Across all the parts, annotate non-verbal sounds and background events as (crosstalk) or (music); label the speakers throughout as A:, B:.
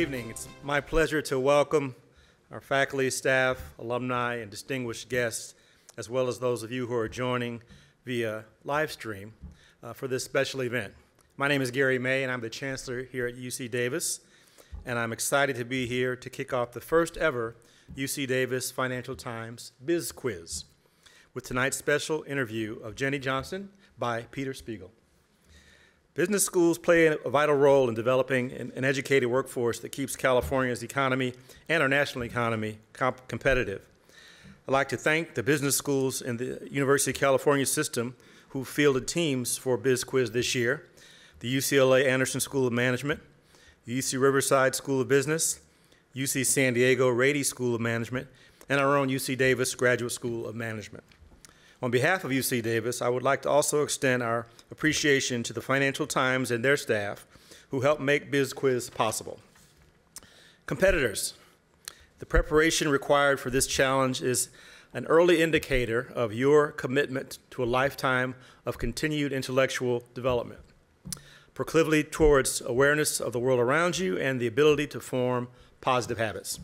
A: Evening. It's my pleasure to welcome our faculty, staff, alumni, and distinguished guests, as well as those of you who are joining via live stream uh, for this special event. My name is Gary May, and I'm the Chancellor here at UC Davis, and I'm excited to be here to kick off the first ever UC Davis Financial Times Biz Quiz with tonight's special interview of Jenny Johnson by Peter Spiegel. Business schools play a vital role in developing an, an educated workforce that keeps California's economy and our national economy comp competitive. I'd like to thank the business schools in the University of California system who fielded teams for Biz Quiz this year, the UCLA Anderson School of Management, UC Riverside School of Business, UC San Diego Rady School of Management, and our own UC Davis Graduate School of Management. On behalf of UC Davis, I would like to also extend our appreciation to the Financial Times and their staff who helped make BizQuiz possible. Competitors, the preparation required for this challenge is an early indicator of your commitment to a lifetime of continued intellectual development, proclivity towards awareness of the world around you, and the ability to form positive habits.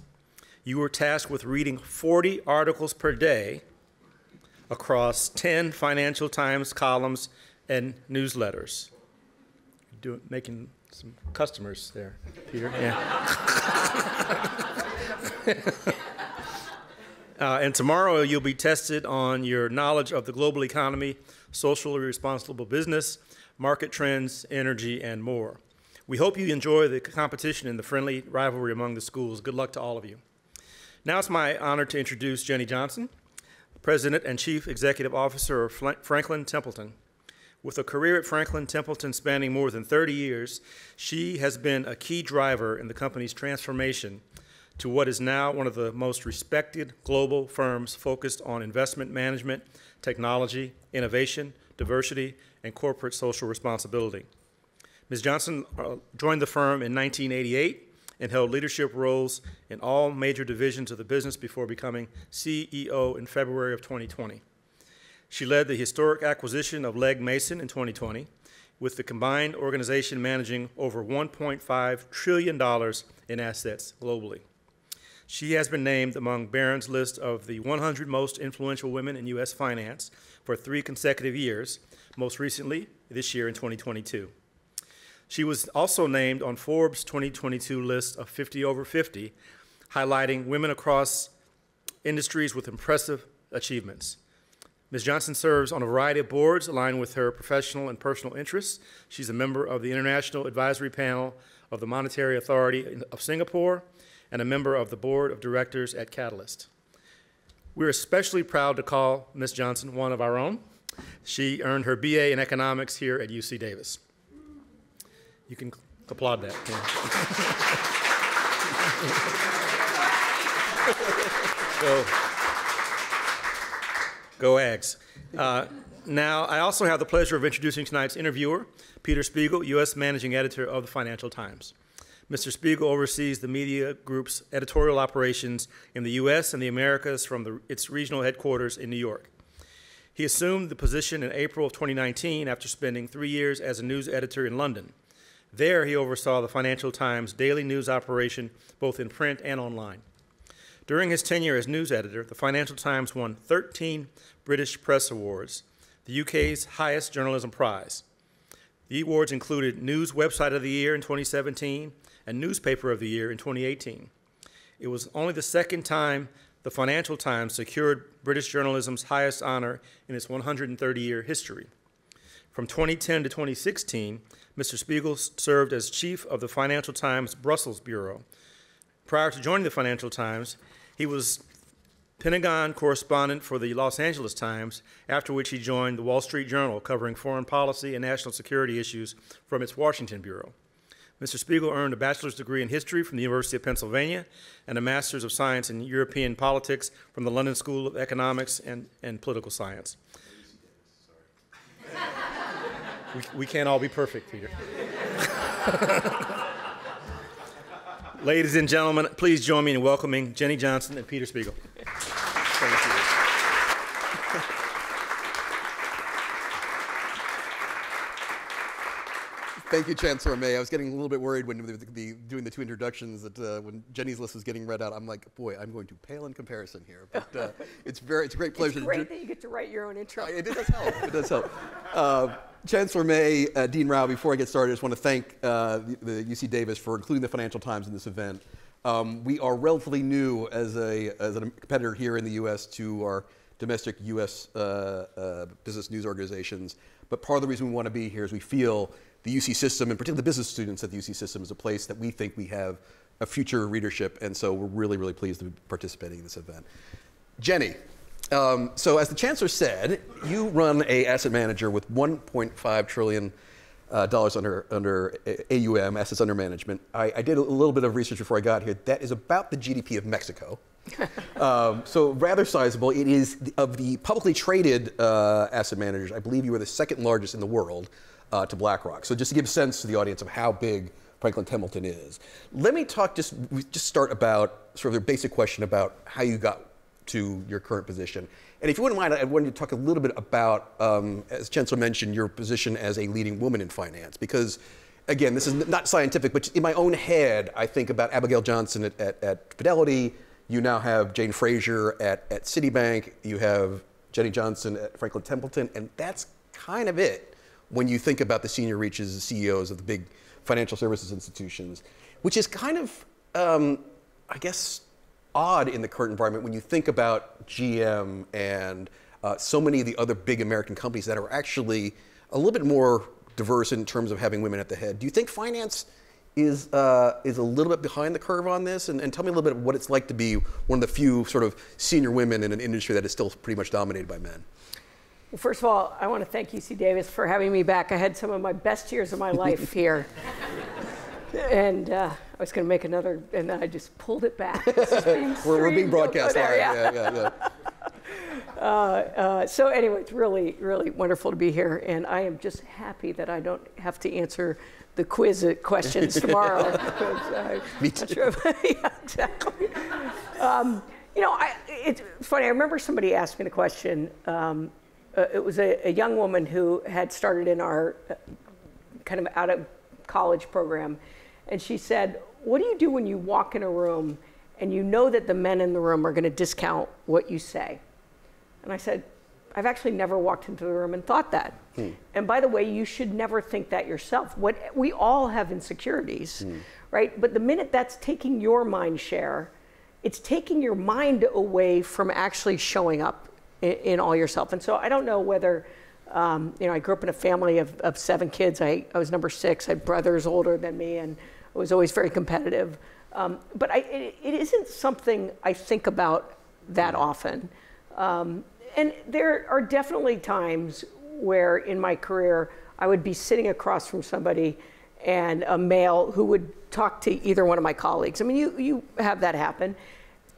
A: You were tasked with reading 40 articles per day across 10 Financial Times columns and newsletters. Doing, making some customers there, Peter. Yeah. (laughs) uh, and tomorrow you'll be tested on your knowledge of the global economy, socially responsible business, market trends, energy, and more. We hope you enjoy the competition and the friendly rivalry among the schools. Good luck to all of you. Now it's my honor to introduce Jenny Johnson. President and Chief Executive Officer of Franklin Templeton. With a career at Franklin Templeton spanning more than 30 years, she has been a key driver in the company's transformation to what is now one of the most respected global firms focused on investment management, technology, innovation, diversity, and corporate social responsibility. Ms. Johnson uh, joined the firm in 1988 and held leadership roles in all major divisions of the business before becoming CEO in February of 2020. She led the historic acquisition of Legg Mason in 2020, with the combined organization managing over $1.5 trillion in assets globally. She has been named among Barron's list of the 100 most influential women in U.S. finance for three consecutive years, most recently this year in 2022. She was also named on Forbes 2022 list of 50 over 50, highlighting women across industries with impressive achievements. Ms. Johnson serves on a variety of boards aligned with her professional and personal interests. She's a member of the International Advisory Panel of the Monetary Authority of Singapore and a member of the Board of Directors at Catalyst. We're especially proud to call Ms. Johnson one of our own. She earned her BA in economics here at UC Davis. You can applaud that. Yeah. (laughs) go, go Ags. Uh, now, I also have the pleasure of introducing tonight's interviewer, Peter Spiegel, U.S. Managing Editor of the Financial Times. Mr. Spiegel oversees the media group's editorial operations in the U.S. and the Americas from the, its regional headquarters in New York. He assumed the position in April of 2019 after spending three years as a news editor in London. There, he oversaw the Financial Times daily news operation, both in print and online. During his tenure as news editor, the Financial Times won 13 British Press Awards, the UK's highest journalism prize. The awards included News Website of the Year in 2017 and Newspaper of the Year in 2018. It was only the second time the Financial Times secured British journalism's highest honor in its 130 year history. From 2010 to 2016, Mr. Spiegel served as chief of the Financial Times Brussels Bureau. Prior to joining the Financial Times, he was Pentagon correspondent for the Los Angeles Times, after which he joined the Wall Street Journal, covering foreign policy and national security issues from its Washington Bureau. Mr. Spiegel earned a bachelor's degree in history from the University of Pennsylvania and a master's of science in European politics from the London School of Economics and, and Political Science. (laughs) We, we can't all be perfect, Peter. (laughs) Ladies and gentlemen, please join me in welcoming Jenny Johnson and Peter Spiegel.
B: Thank you, Thank you, Chancellor May. I was getting a little bit worried when the, the, doing the two introductions that uh, when Jenny's list was getting read out. I'm like, boy, I'm going to pale in comparison here. (laughs) But uh, it's very, it's a great pleasure.
C: It's great that you get to write your own intro.
B: It, it does help. It does help. (laughs) Uh, Chancellor May, uh, Dean Rao. Before I get started, I just want to thank uh, the, the, UC Davis for including the Financial Times in this event. Um, we are relatively new as a as a competitor here in the U.S. to our domestic U.S. Uh, uh, business news organizations. But part of the reason we want to be here is we feel the UC system, and particularly the business students at the UC system, is a place that we think we have a future readership, and so we're really, really pleased to be participating in this event. Jenny, um, so as the chancellor said, you run a asset manager with 1.5 trillion uh, dollars under under AUM, assets under management. I, I, did a little bit of research before I got here. That is about the GDP of Mexico. (laughs) um, so rather sizable. It is of the publicly traded uh, asset managers. I believe you are the second largest in the world uh, to BlackRock. So just to give a sense to the audience of how big Franklin Templeton is. Let me talk just just start about sort of the basic question about how you got to your current position. And if you wouldn't mind, I wanted to talk a little bit about, um, as Chancellor mentioned, your position as a leading woman in finance. Because, again, this is not scientific, but in my own head, I think about Abigail Johnson at, at, at Fidelity. You now have Jane Fraser at, at Citibank. You have Jenny Johnson at Franklin Templeton. And that's kind of it when you think about the senior reaches, the CEOs of the big financial services institutions, which is kind of, um, I guess, odd in the current environment when you think about GM and uh, so many of the other big American companies that are actually a little bit more diverse in terms of having women at the head. Do you think finance is uh, is a little bit behind the curve on this? And, and, tell me a little bit of what it's like to be one of the few sort of senior women in an industry that is still pretty much dominated by men.
C: Well, first of all, I want to thank UC Davis for having me back. I had some of my best years of my (laughs) life here. and uh, I was going to make another, and then I just pulled it back. (laughs)
B: we're, we're, being broadcast live. Yeah, yeah, yeah. (laughs)
C: Uh, uh, so anyway, it's really, really wonderful to be here, and I am just happy that I don't have to answer the quiz questions (laughs) tomorrow. because, uh,
B: Me too.
C: Sure. yeah, exactly. Um, you know, I, it's funny. I remember somebody asked me the question. Um, uh, it was a, a, young woman who had started in our uh, kind of out of college program, and she said, "What do you do when you walk in a room and you know that the men in the room are going to discount what you say?" And I said, I've actually never walked into the room and thought that. Hmm. And by the way, you should never think that yourself. What we all have insecurities, hmm. right? But the minute that's taking your mind share, it's taking your mind away from actually showing up in, in all yourself. And so I don't know whether, um, you know, I grew up in a family of, of seven kids. I, I was number six. I had brothers older than me, and I was always very competitive. Um, but I, it, it isn't something I think about that often. Um, and there are definitely times where in my career I would be sitting across from somebody and a male who would talk to either one of my colleagues. I mean, you, you have that happen.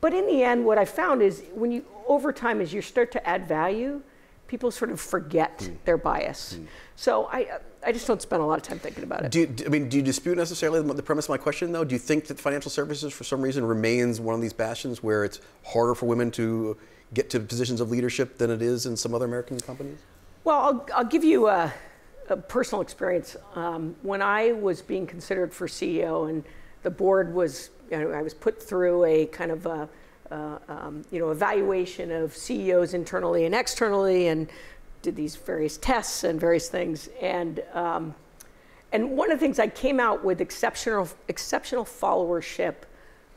C: But in the end, what I found is when you, over time, as you start to add value, people sort of forget mm. their bias. Mm. So I, I just don't spend a lot of time thinking about it.
B: Do you, I mean, do you dispute necessarily the premise of my question, though? Do you think that financial services, for some reason, remains one of these bastions where it's harder for women to get to positions of leadership than it is in some other American companies?
C: Well, I'll, I'll give you a, a personal experience. Um, when I was being considered for CEO and the board was, you know, I was put through a kind of a, uh, um, you know, evaluation of CEOs internally and externally, and did these various tests and various things. And um, and one of the things I came out with exceptional exceptional followership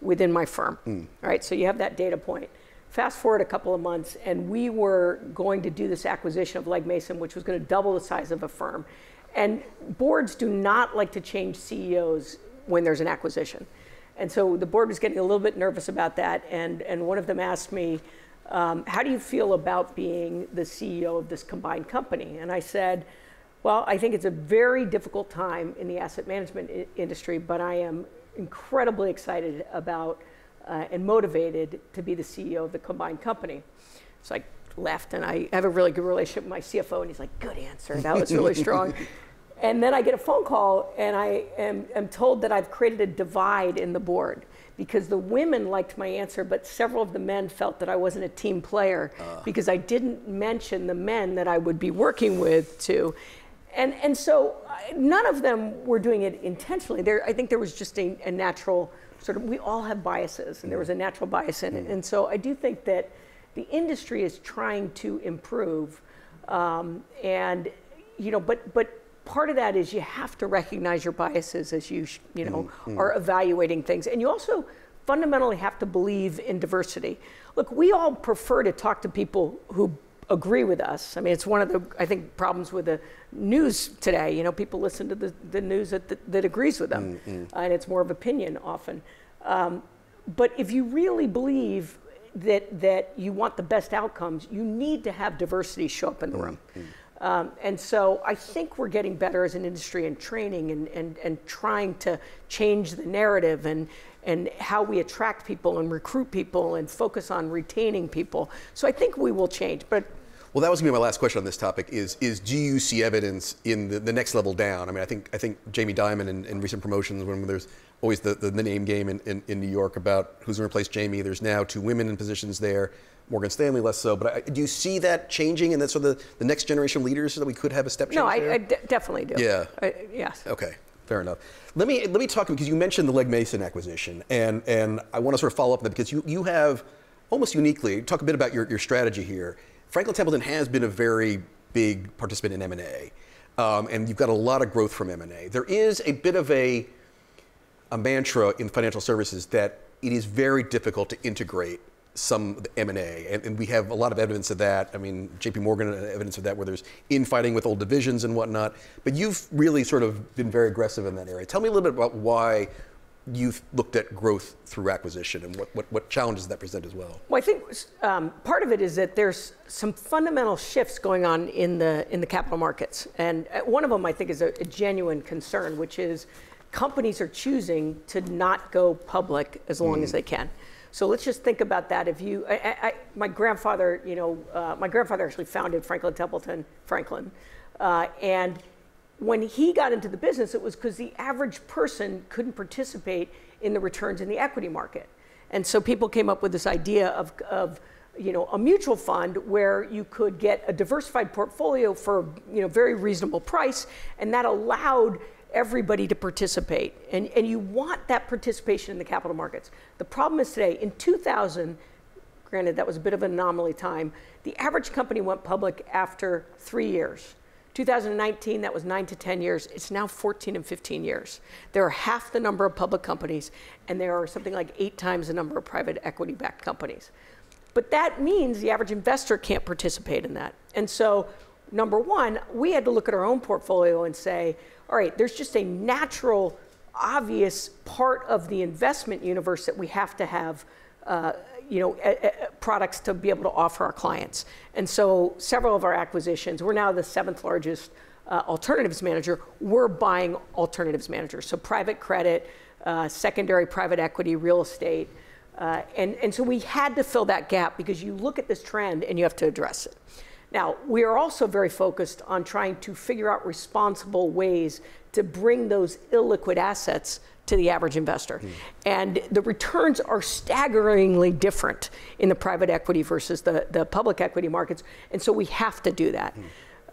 C: within my firm. Mm. Right, so you have that data point. Fast forward a couple of months, and we were going to do this acquisition of Legg Mason, which was going to double the size of a firm. And boards do not like to change CEOs when there's an acquisition. And so the board was getting a little bit nervous about that. And, and one of them asked me, um, How do you feel about being the CEO of this combined company? And I said, Well, I think it's a very difficult time in the asset management I- industry, but I am incredibly excited about uh, and motivated to be the CEO of the combined company. So I left, and I have a really good relationship with my CFO, and he's like, "Good answer. That was really strong." (laughs) and then I get a phone call, and I am, am told that I've created a divide in the board because the women liked my answer, but several of the men felt that I wasn't a team player uh. because I didn't mention the men that I would be working with too. And, and so none of them were doing it intentionally. There, I think there was just a, a natural sort of, we all have biases, and there was a natural bias in it. And so I do think that the industry is trying to improve. Um, and, you know, but, but part of that is you have to recognize your biases as you, you know, mm-hmm. are evaluating things. And you also fundamentally have to believe in diversity. Look, we all prefer to talk to people who agree with us. I mean, it's one of the, I think, problems with the news today. You know, people listen to the, the news that, that, that agrees with them, mm-hmm. and it's more of opinion often. Um, but if you really believe that, that you want the best outcomes, you need to have diversity show up in the room. Mm-hmm. Um, and so I think we're getting better as an industry in training and, and, and trying to change the narrative and, and how we attract people and recruit people and focus on retaining people. So I think we will change. But
B: well, that was going to be my last question on this topic. Is is do you see evidence in the, the next level down? I mean, I think I think Jamie Dimon in, in recent promotions when there's always the, the, the name game in, in, in, New York about who's going to replace Jamie. There's now two women in positions there. Morgan Stanley less so. But I, do you see that changing and that's sort of the, the next generation leaders so that we could have a step change?
C: No,
B: I,
C: I d- definitely do.
B: Yeah.
C: I, yes.
B: Okay. Fair enough. Let me let me talk because you mentioned the Legg Mason acquisition, and and I want to sort of follow up on that because you you have almost uniquely talk a bit about your, your strategy here. Franklin Templeton has been a very big participant in M&A, um, and you've got a lot of growth from M&A. There is a bit of a, a mantra in financial services that it is very difficult to integrate some M&A, and, and, we have a lot of evidence of that. I mean, J.P. Morgan evidence of that, where there's infighting with old divisions and whatnot. But you've really sort of been very aggressive in that area. Tell me a little bit about why you've looked at growth through acquisition and what, what, what challenges that present as well?
C: Well, I think um, part of it is that there's some fundamental shifts going on in the, in the capital markets. And uh, one of them, I think, is a, a genuine concern, which is companies are choosing to not go public as long mm. as they can. So let's just think about that. If you, I, I, my grandfather, you know, uh, my grandfather actually founded Franklin Templeton, Franklin, uh, and when he got into the business, it was because the average person couldn't participate in the returns in the equity market. And so people came up with this idea of, of you know, a mutual fund where you could get a diversified portfolio for you know, very reasonable price, and that allowed everybody to participate. And, and you want that participation in the capital markets. The problem is today, in 2000, granted that was a bit of an anomaly time, the average company went public after three years. 2019, that was nine to 10 years. It's now 14 and 15 years. There are half the number of public companies, and there are something like eight times the number of private equity backed companies. But that means the average investor can't participate in that. And so, number one, we had to look at our own portfolio and say, all right, there's just a natural, obvious part of the investment universe that we have to have. Uh, you know, a, a products to be able to offer our clients. And so several of our acquisitions, we're now the seventh largest uh, alternatives manager. We're buying alternatives managers, so private credit, uh, secondary private equity, real estate. Uh, and, and so we had to fill that gap because you look at this trend and you have to address it. Now, we are also very focused on trying to figure out responsible ways to bring those illiquid assets to the average investor. Mm. And the returns are staggeringly different in the private equity versus the, the public equity markets. And so we have to do that. Mm.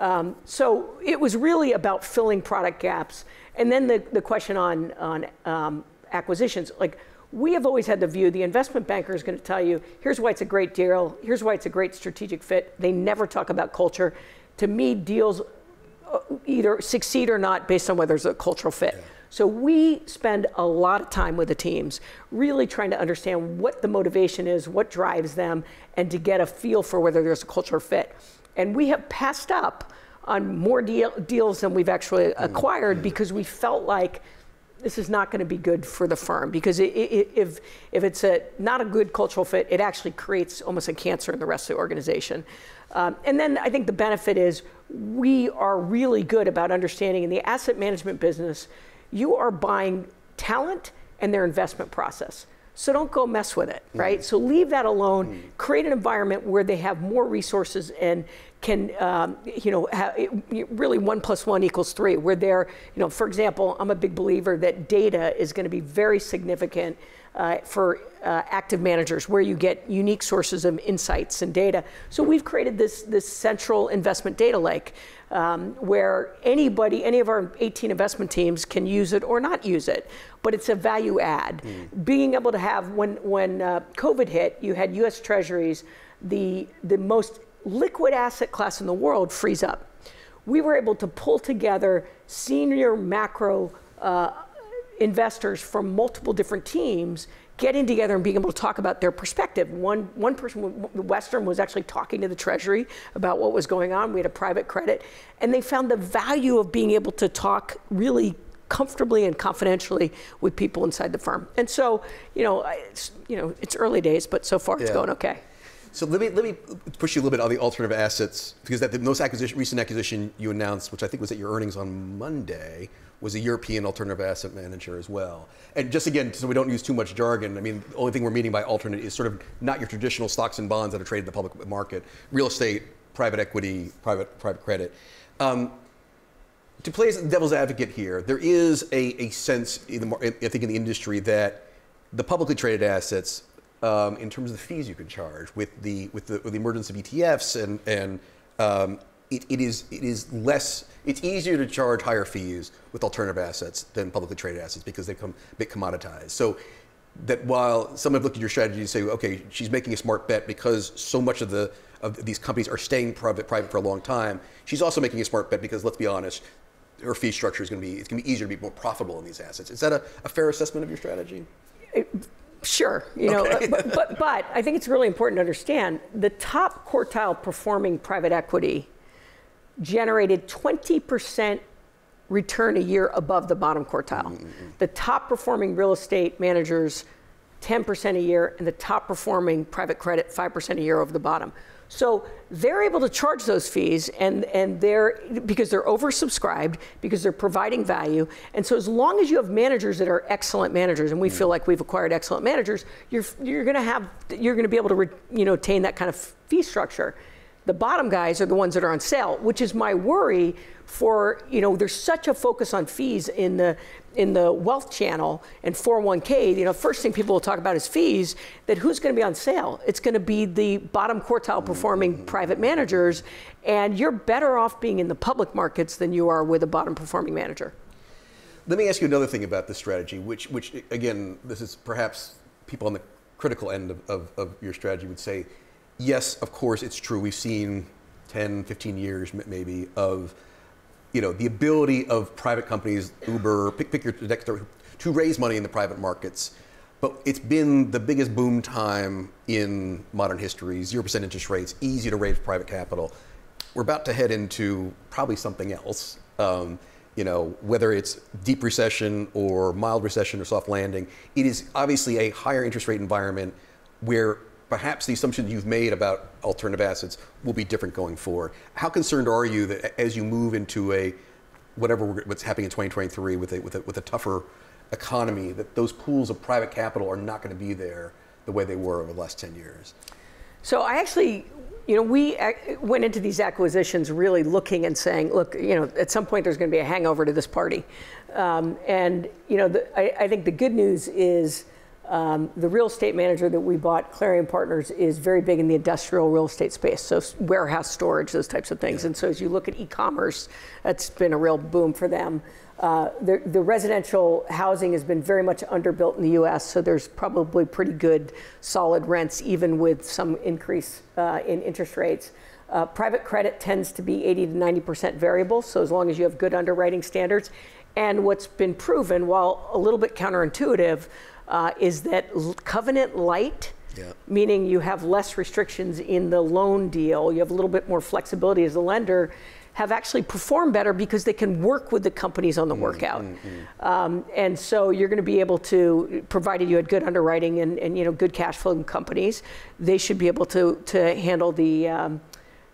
C: Um, so it was really about filling product gaps. And then the, the question on, on um, acquisitions, like we have always had the view the investment banker is going to tell you, here's why it's a great deal, here's why it's a great strategic fit. They never talk about culture. To me, deals uh, either succeed or not based on whether there's a cultural fit. Yeah. So we spend a lot of time with the teams, really trying to understand what the motivation is, what drives them, and to get a feel for whether there's a cultural fit. And we have passed up on more deal, deals than we've actually acquired because we felt like this is not going to be good for the firm because it, it, if, if it's a, not a good cultural fit, it actually creates almost a cancer in the rest of the organization. Um, and then I think the benefit is we are really good about understanding in the asset management business you are buying talent and their investment process. So don't go mess with it, right? Mm. So leave that alone. Mm. Create an environment where they have more resources and can, um, you know, ha- really one plus one equals three. Where they're, you know, for example, I'm a big believer that data is going to be very significant uh, for uh, active managers, where you get unique sources of insights and data. So we've created this this central investment data lake, um, where anybody, any of our 18 investment teams can use it or not use it, but it's a value add. Being able to have when when uh, COVID hit, you had U.S. Treasuries, the the most liquid asset class in the world frees up. We were able to pull together senior macro uh, investors from multiple different teams getting together and being able to talk about their perspective. One, one person, Western, was actually talking to the Treasury about what was going on. We had a private credit, and they found the value of being able to talk really comfortably and confidentially with people inside the firm. And so, you know, it's, you know, it's early days, but so far it's going okay.
B: So let me let me push you a little bit on the alternative assets because that the most acquisition, recent acquisition you announced, which I think was at your earnings on Monday, was a European alternative asset manager as well. And just again, so we don't use too much jargon, I mean, the only thing we're meaning by alternate is sort of not your traditional stocks and bonds that are traded in the public market, real estate, private equity, private private credit. Um, to play as devil's advocate here, there is a, a sense, in the, I think, in the industry that the publicly traded assets, um, in terms of the fees you can charge with the with the, with the emergence of ETFs and and um, it, it is it is less. It's easier to charge higher fees with alternative assets than publicly traded assets because they come a bit commoditized. So that while some have looked at your strategy and say, okay, she's making a smart bet because so much of the of these companies are staying private private for a long time, she's also making a smart bet because let's be honest, her fee structure is going to be it's going to be easier to be more profitable in these assets. Is that a, a fair assessment of your strategy?
C: Sure, you know,
B: Okay.
C: but, but, but I think it's really important to understand the top quartile performing private equity generated 20% return a year above the bottom quartile. Mm-hmm. The top performing real estate managers, 10% a year, and the top performing private credit, 5% a year over the bottom. So they're able to charge those fees, and, and they're because they're oversubscribed, because they're providing value. And so as long as you have managers that are excellent managers, and we feel like we've acquired excellent managers, you're you're going to have you're going to be able to re, you know attain that kind of fee structure. The bottom guys are the ones that are on sale, which is my worry for, you know, there's such a focus on fees in the in the wealth channel and 401k, you know, first thing people will talk about is fees, that who's going to be on sale? It's going to be the bottom quartile performing mm-hmm. private managers, and you're better off being in the public markets than you are with a bottom performing manager.
B: Let me ask you another thing about this strategy, which, which again, this is perhaps people on the critical end of, of, of your strategy would say, yes, of course, it's true. We've seen 10, 15 years maybe of, you know, the ability of private companies, Uber, pick, pick your next, to raise money in the private markets. But it's been the biggest boom time in modern history, 0% interest rates, easy to raise private capital. We're about to head into probably something else. Um, you know, whether it's deep recession or mild recession or soft landing, it is obviously a higher interest rate environment where perhaps the assumptions you've made about alternative assets will be different going forward. How concerned are you that as you move into a whatever what's happening in 2023 with a, with a, with a tougher economy, that those pools of private capital are not going to be there the way they were over the last 10 years?
C: So I actually, you know, we went into these acquisitions really looking and saying, look, you know, at some point there's going to be a hangover to this party. Um, and, you know, the, I, I think the good news is um, the real estate manager that we bought, Clarion Partners, is very big in the industrial real estate space, so warehouse storage, those types of things. And so as you look at e-commerce, that's been a real boom for them. Uh, the, the residential housing has been very much underbuilt in the U.S., so there's probably pretty good, solid rents, even with some increase uh, in interest rates. Uh, private credit tends to be 80 to 90 percent variable, so as long as you have good underwriting standards. And what's been proven, while a little bit counterintuitive, uh, is that covenant lite
B: Yeah.
C: meaning you have less restrictions in the loan deal, you have a little bit more flexibility as a lender, have actually performed better because they can work with the companies on the workout. Um, and so you're going to be able to, provided you had good underwriting and, and you know good cash flow companies, they should be able to to handle the um,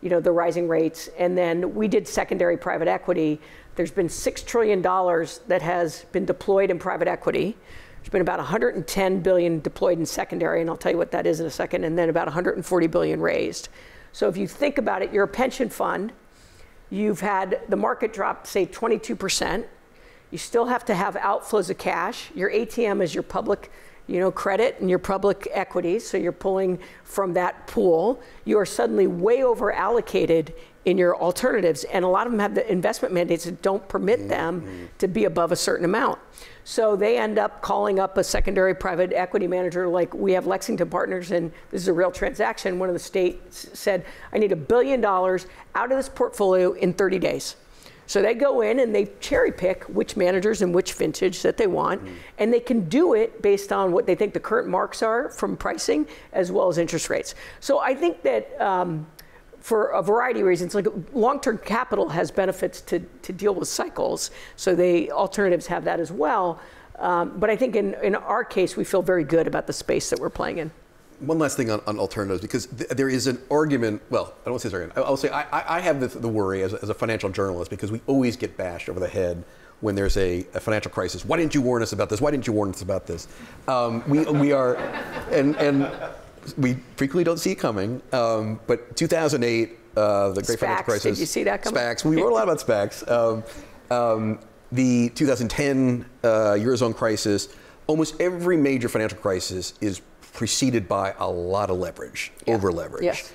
C: you know the rising rates. And then we did secondary private equity. There's been six trillion dollars that has been deployed in private equity. There's been about 110 billion deployed in secondary, and I'll tell you what that is in a second, and then about 140 billion raised. So if you think about it, you're a pension fund, you've had the market drop, say 22%. You still have to have outflows of cash. Your ATM is your public you know, credit and your public equities, so you're pulling from that pool. You are suddenly way over allocated in your alternatives, and a lot of them have the investment mandates that don't permit mm-hmm. them to be above a certain amount. So they end up calling up a secondary private equity manager, like we have Lexington Partners, and this is a real transaction. One of the states said, I need a billion dollars out of this portfolio in 30 days. So they go in and they cherry pick which managers and which vintage that they want, mm. and they can do it based on what they think the current marks are from pricing as well as interest rates. So I think that um, for a variety of reasons, like long-term capital has benefits to, to deal with cycles, so they alternatives have that as well. Um, but I think in, in our case, we feel very good about the space that we're playing in
B: one last thing on, on alternatives, because th- there is an argument. Well, I don't want to say argument. I'll say I, I have the, the worry as as a, financial journalist because we always get bashed over the head when there's a, a, financial crisis. Why didn't you warn us about this? Why didn't you warn us about this? Um, we, we are, and, and we frequently don't see it coming. Um, but 2008, uh, the great
C: SPACs,
B: financial crisis.
C: Did you see that coming?
B: SPACs. We wrote a lot about SPACs. Um, um the 2010 uh, eurozone crisis. Almost every major financial crisis is preceded by a lot of leverage, yeah. over leverage.
C: Yes.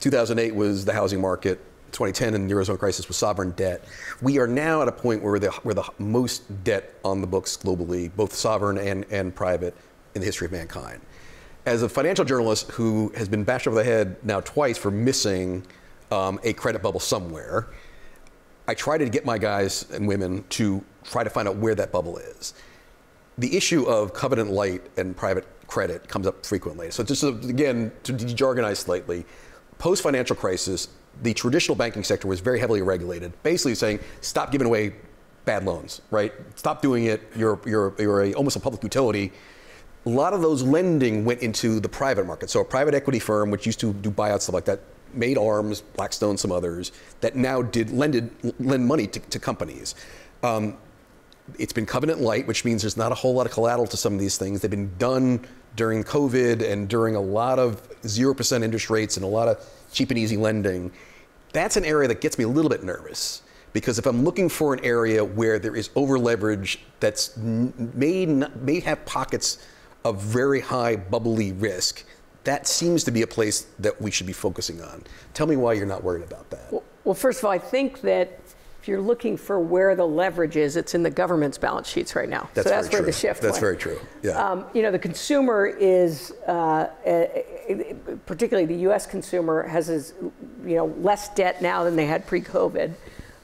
B: 2008 was the housing market. 2010 and the eurozone crisis was sovereign debt. We are now at a point where the where the most debt on the books globally, both sovereign and, and private, in the history of mankind. As a financial journalist who has been bashed over the head now twice for missing um, a credit bubble somewhere, I try to get my guys and women to try to find out where that bubble is. The issue of covenant lite and private credit comes up frequently. So just again, to dejargonize slightly, post-financial crisis, the traditional banking sector was very heavily regulated, basically saying, stop giving away bad loans, right? Stop doing it. You're, you're, you're a, almost a public utility. A lot of those lending went into the private market. So a private equity firm, which used to do buyouts, stuff like that, made arms, Blackstone, some others, that now did lended, lend money to, to companies. Um, it's been covenant lite, which means there's not a whole lot of collateral to some of these things. They've been done during COVID and during a lot of 0% interest rates and a lot of cheap and easy lending, that's an area that gets me a little bit nervous. Because if I'm looking for an area where there is over leverage that's may, may have pockets of very high bubbly risk, that seems to be a place that we should be focusing on. Tell me why you're not worried about that.
C: Well, well first of all, I think that if you're looking for where the leverage is, it's in the government's balance sheets right now.
B: That's
C: so that's
B: where
C: true. the shift is.
B: That's
C: went.
B: very true. Yeah. Um,
C: you know, the consumer is, uh, particularly the U.S. consumer, has as, you know less debt now than they had pre-COVID.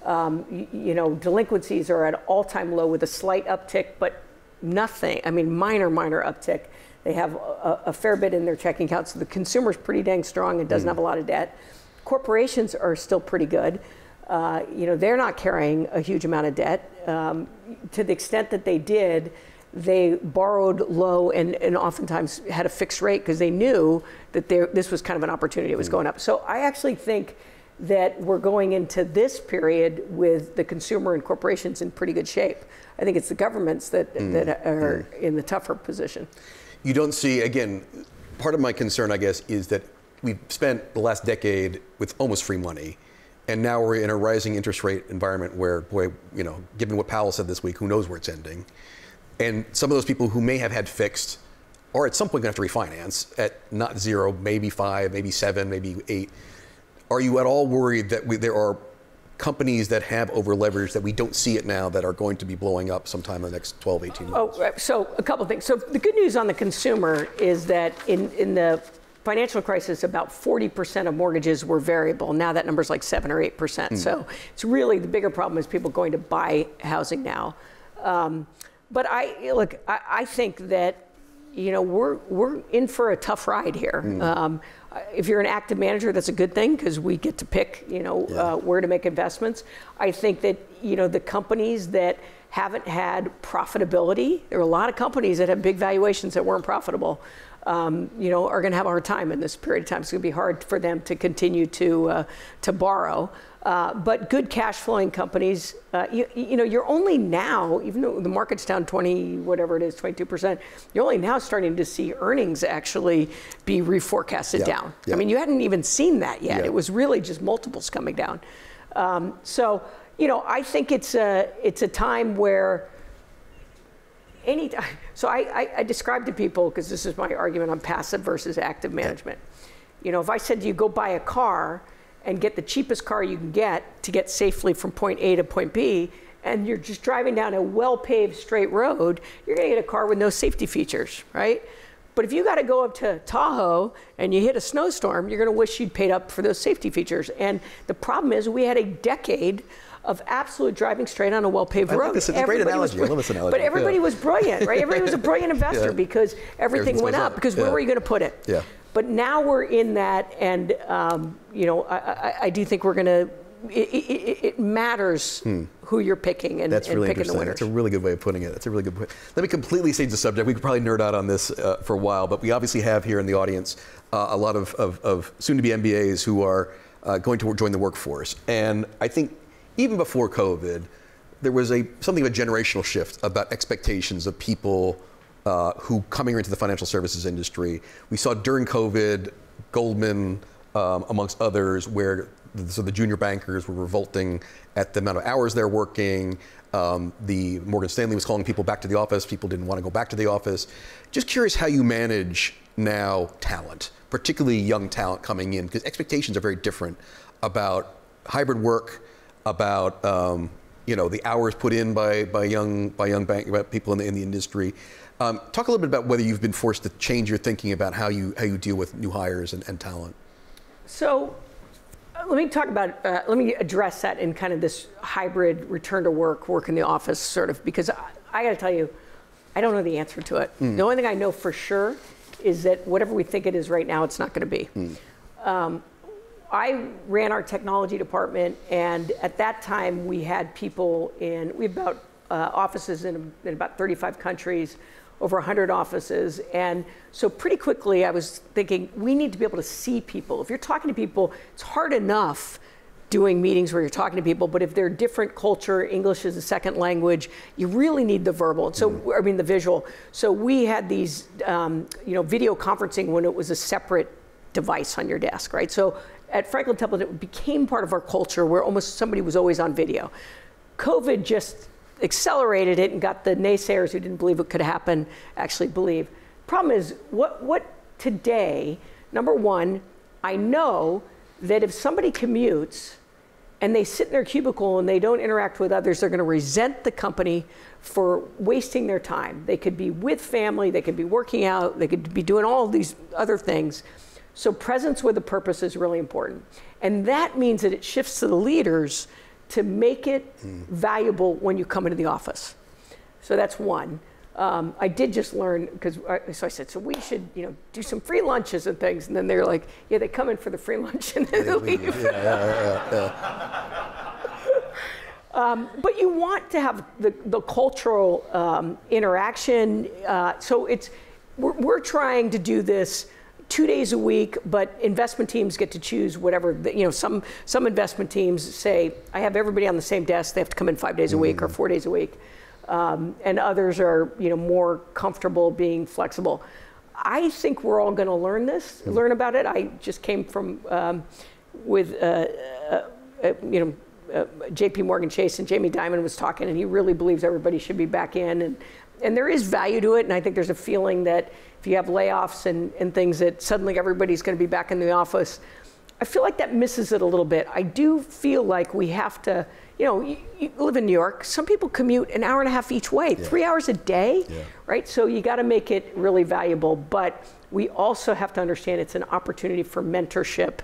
C: Um, you, you know, delinquencies are at all-time low with a slight uptick, but nothing. I mean, minor, minor uptick. They have a, a fair bit in their checking account, so the consumer's pretty dang strong and doesn't mm. have a lot of debt. Corporations are still pretty good. Uh, you know, they're not carrying a huge amount of debt. Um, to the extent that they did, they borrowed low and, and oftentimes had a fixed rate because they knew that this was kind of an opportunity that was mm. going up. So I actually think that we're going into this period with the consumer and corporations in pretty good shape. I think it's the governments that, mm. that are mm. in the tougher position.
B: You don't see, again, part of my concern, I guess, is that we've spent the last decade with almost free money and now we're in a rising interest rate environment where, boy, you know, given what Powell said this week, who knows where it's ending. And some of those people who may have had fixed are at some point going to have to refinance at not zero, maybe five, maybe seven, maybe eight. Are you at all worried that we, there are companies that have over leverage that we don't see it now that are going to be blowing up sometime in the next 12, 18 months?
C: Oh, so a couple things. So the good news on the consumer is that in, in the financial crisis, about 40% of mortgages were variable. Now that number's like 7 or 8%. Mm. So it's really the bigger problem is people going to buy housing now. Um, but I look, I, I, think that you know we're we're in for a tough ride here. Mm. Um, if you're an active manager, that's a good thing because we get to pick you know yeah. uh, where to make investments. I think that you know the companies that haven't had profitability. There are a lot of companies that have big valuations that weren't profitable. Um, you know, are going to have a hard time in this period of time. It's going to be hard for them to continue to uh, to borrow. Uh, but good cash flowing companies, uh, you, you, know, you're only now, even though the market's down 20, whatever it is, 22%, you're only now starting to see earnings actually be reforecasted
B: yeah.
C: down.
B: Yeah.
C: I mean, you hadn't even seen that yet.
B: Yeah.
C: It was really just multiples coming down. Um, so, you know, I think it's a, it's a time where any (laughs) so I, I, I describe to people because this is my argument on passive versus active management. You know, if I said to you go buy a car and get the cheapest car you can get to get safely from point A to point B, and you're just driving down a well-paved straight road, you're to get a car with no safety features, right? But if you got to go up to Tahoe and you hit a snowstorm, you're going to wish you'd paid up for those safety features. And the problem is, we had a decade of absolute driving straight on a well-paved
B: I
C: road.
B: like this. It's a great
C: Everybody was
B: analogy. I love this analogy.
C: But everybody
B: Yeah.
C: was brilliant, right? Everybody was a brilliant (laughs) investor
B: Yeah.
C: because everything went up. Because where were you going to put it?
B: Yeah.
C: But now we're in that, and um, you know, I, I, I do think we're going to. It, it, matters who you're picking and,
B: Hmm. That's
C: and
B: really
C: picking the
B: interesting.
C: winners.
B: That's a really good way of putting it. That's a really good point. Let me completely change the subject. We could probably nerd out on this uh, for a while, but we obviously have here in the audience uh, a lot of, of, of soon-to-be MBAs who are uh, going to join the workforce. And I think even before COVID, there was a something of a generational shift about expectations of people uh, who coming into the financial services industry. We saw during COVID, Goldman, um, amongst others, where the, so the junior bankers were revolting at the amount of hours they're working. Um, the Morgan Stanley was calling people back to the office. People didn't want to go back to the office. Just curious how you manage now talent, particularly young talent coming in, because expectations are very different about hybrid work, about um, you know the hours put in by by young by young bank by people in the in the industry. Um, talk a little bit about whether you've been forced to change your thinking about how you how you deal with new hires and, and talent.
C: So uh, let me talk about, uh, let me address that in kind of this hybrid return to work, work in the office sort of, because I, I got to tell you, I don't know the answer to it. The only thing I know for sure is that whatever we think it is right now, it's not going to be. Um, I ran our technology department, and at that time we had people in, we had about uh, offices in, in about 35 countries, over 100 offices. And so pretty quickly I was thinking, we need to be able to see people. If you're talking to people, it's hard enough doing meetings where you're talking to people, but if they're different culture, English is a second language, you really need the verbal. And so, I mean, the visual. So we had these, um, you know, video conferencing when it was a separate device on your desk, right? So at Franklin Templeton, it became part of our culture where almost somebody was always on video. COVID just accelerated it and got the naysayers who didn't believe it could happen actually believe. Problem is, what, what today, number one, I know that if somebody commutes and they sit in their cubicle and they don't interact with others, they're going to resent the company for wasting their time. They could be with family, they could be working out, they could be doing all these other things. So presence with a purpose is really important. And that means that it shifts to the leaders to make it valuable when you come into the office. So that's one. Um, I did just learn because so I said, so we should, you know, do some free lunches and things. And then they're like, yeah, they come in for the free (laughs) lunch and then they leave. Um, but you want to have the, the cultural um, interaction. Uh, so it's we're, we're trying to do this two days a week, but investment teams get to choose whatever. You know, some some investment teams say I have everybody on the same desk. They have to come in five days a week or four days a week, um, and others are you know more comfortable being flexible. I think we're all going to learn this, learn about it. I just came from um, with uh, uh, uh, you know. Uh, J.P. Morgan Chase and Jamie Dimon was talking, and he really believes everybody should be back in, and and there is value to it. And I think there's a feeling that if you have layoffs and, and things, that suddenly everybody's going to be back in the office. I feel like that misses it a little bit. I do feel like we have to, you know, you, you live in New York. Some people commute an hour and a half each way, yeah. three hours a day,
B: yeah.
C: right? So you got to make it really valuable. But we also have to understand it's an opportunity for mentorship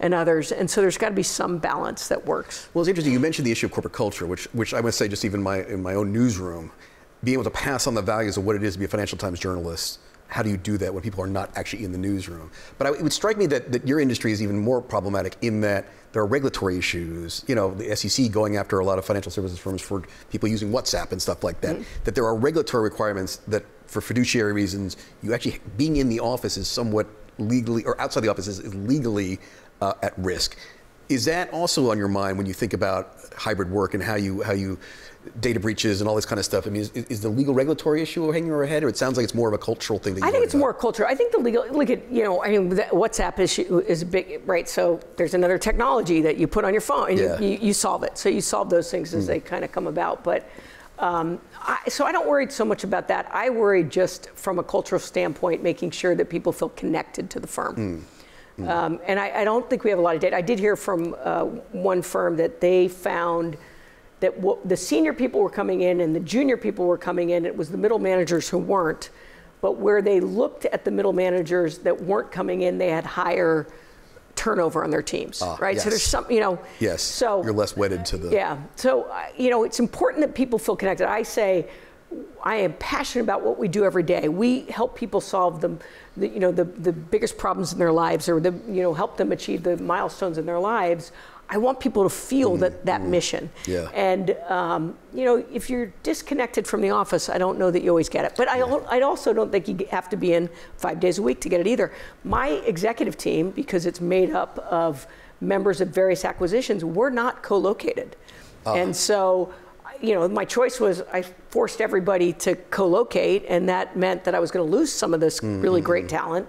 C: and others. And so there's got to be some balance that works.
B: Well, it's interesting. You mentioned the issue of corporate culture, which, which I must say, just even my, in my own newsroom, being able to pass on the values of what it is to be a Financial Times journalist how do you do that when people are not actually in the newsroom? But I, it would strike me that, that your industry is even more problematic in that there are regulatory issues. You know, the SEC going after a lot of financial services firms for people using WhatsApp and stuff like that. Mm-hmm. That there are regulatory requirements that, for fiduciary reasons, you actually being in the office is somewhat legally, or outside the office is, is legally uh, at risk. Is that also on your mind when you think about hybrid work and how you how you data breaches and all this kind of stuff? I mean, is, is the legal regulatory issue hanging over our head, or it sounds like it's more of a cultural thing? That
C: I think it's about? more cultural. I think the legal, look at, you know, I mean, the WhatsApp issue is big, right? So there's another technology that you put on your phone and yeah. you, you, you, solve it. So you solve those things as mm. they kind of come about. But um, I, so I don't worry so much about that. I worry just from a cultural standpoint, making sure that people feel connected to the firm. Mm. Mm. Um, and I, I, don't think we have a lot of data. I did hear from uh, one firm that they found that the senior people were coming in and the junior people were coming in. It was the middle managers who weren't. But where they looked at the middle managers that weren't coming in, they had higher turnover on their teams, uh, right? Yes. So there's some, you know.
B: Yes. So you're less wedded to the.
C: Yeah. So uh, you know, it's important that people feel connected. I say, I am passionate about what we do every day. We help people solve the, the you know, the the biggest problems in their lives, or the you know, help them achieve the milestones in their lives. I want people to feel mm, that that mm, mission.
B: Yeah.
C: And um, you know, if you're disconnected from the office, I don't know that you always get it. But I, yeah. I also don't think you have to be in five days a week to get it either. My executive team, because it's made up of members of various acquisitions, we're not co-located, uh. and so. You know, my choice was I forced everybody to co-locate, and that meant that I was going to lose some of this mm-hmm. really great talent.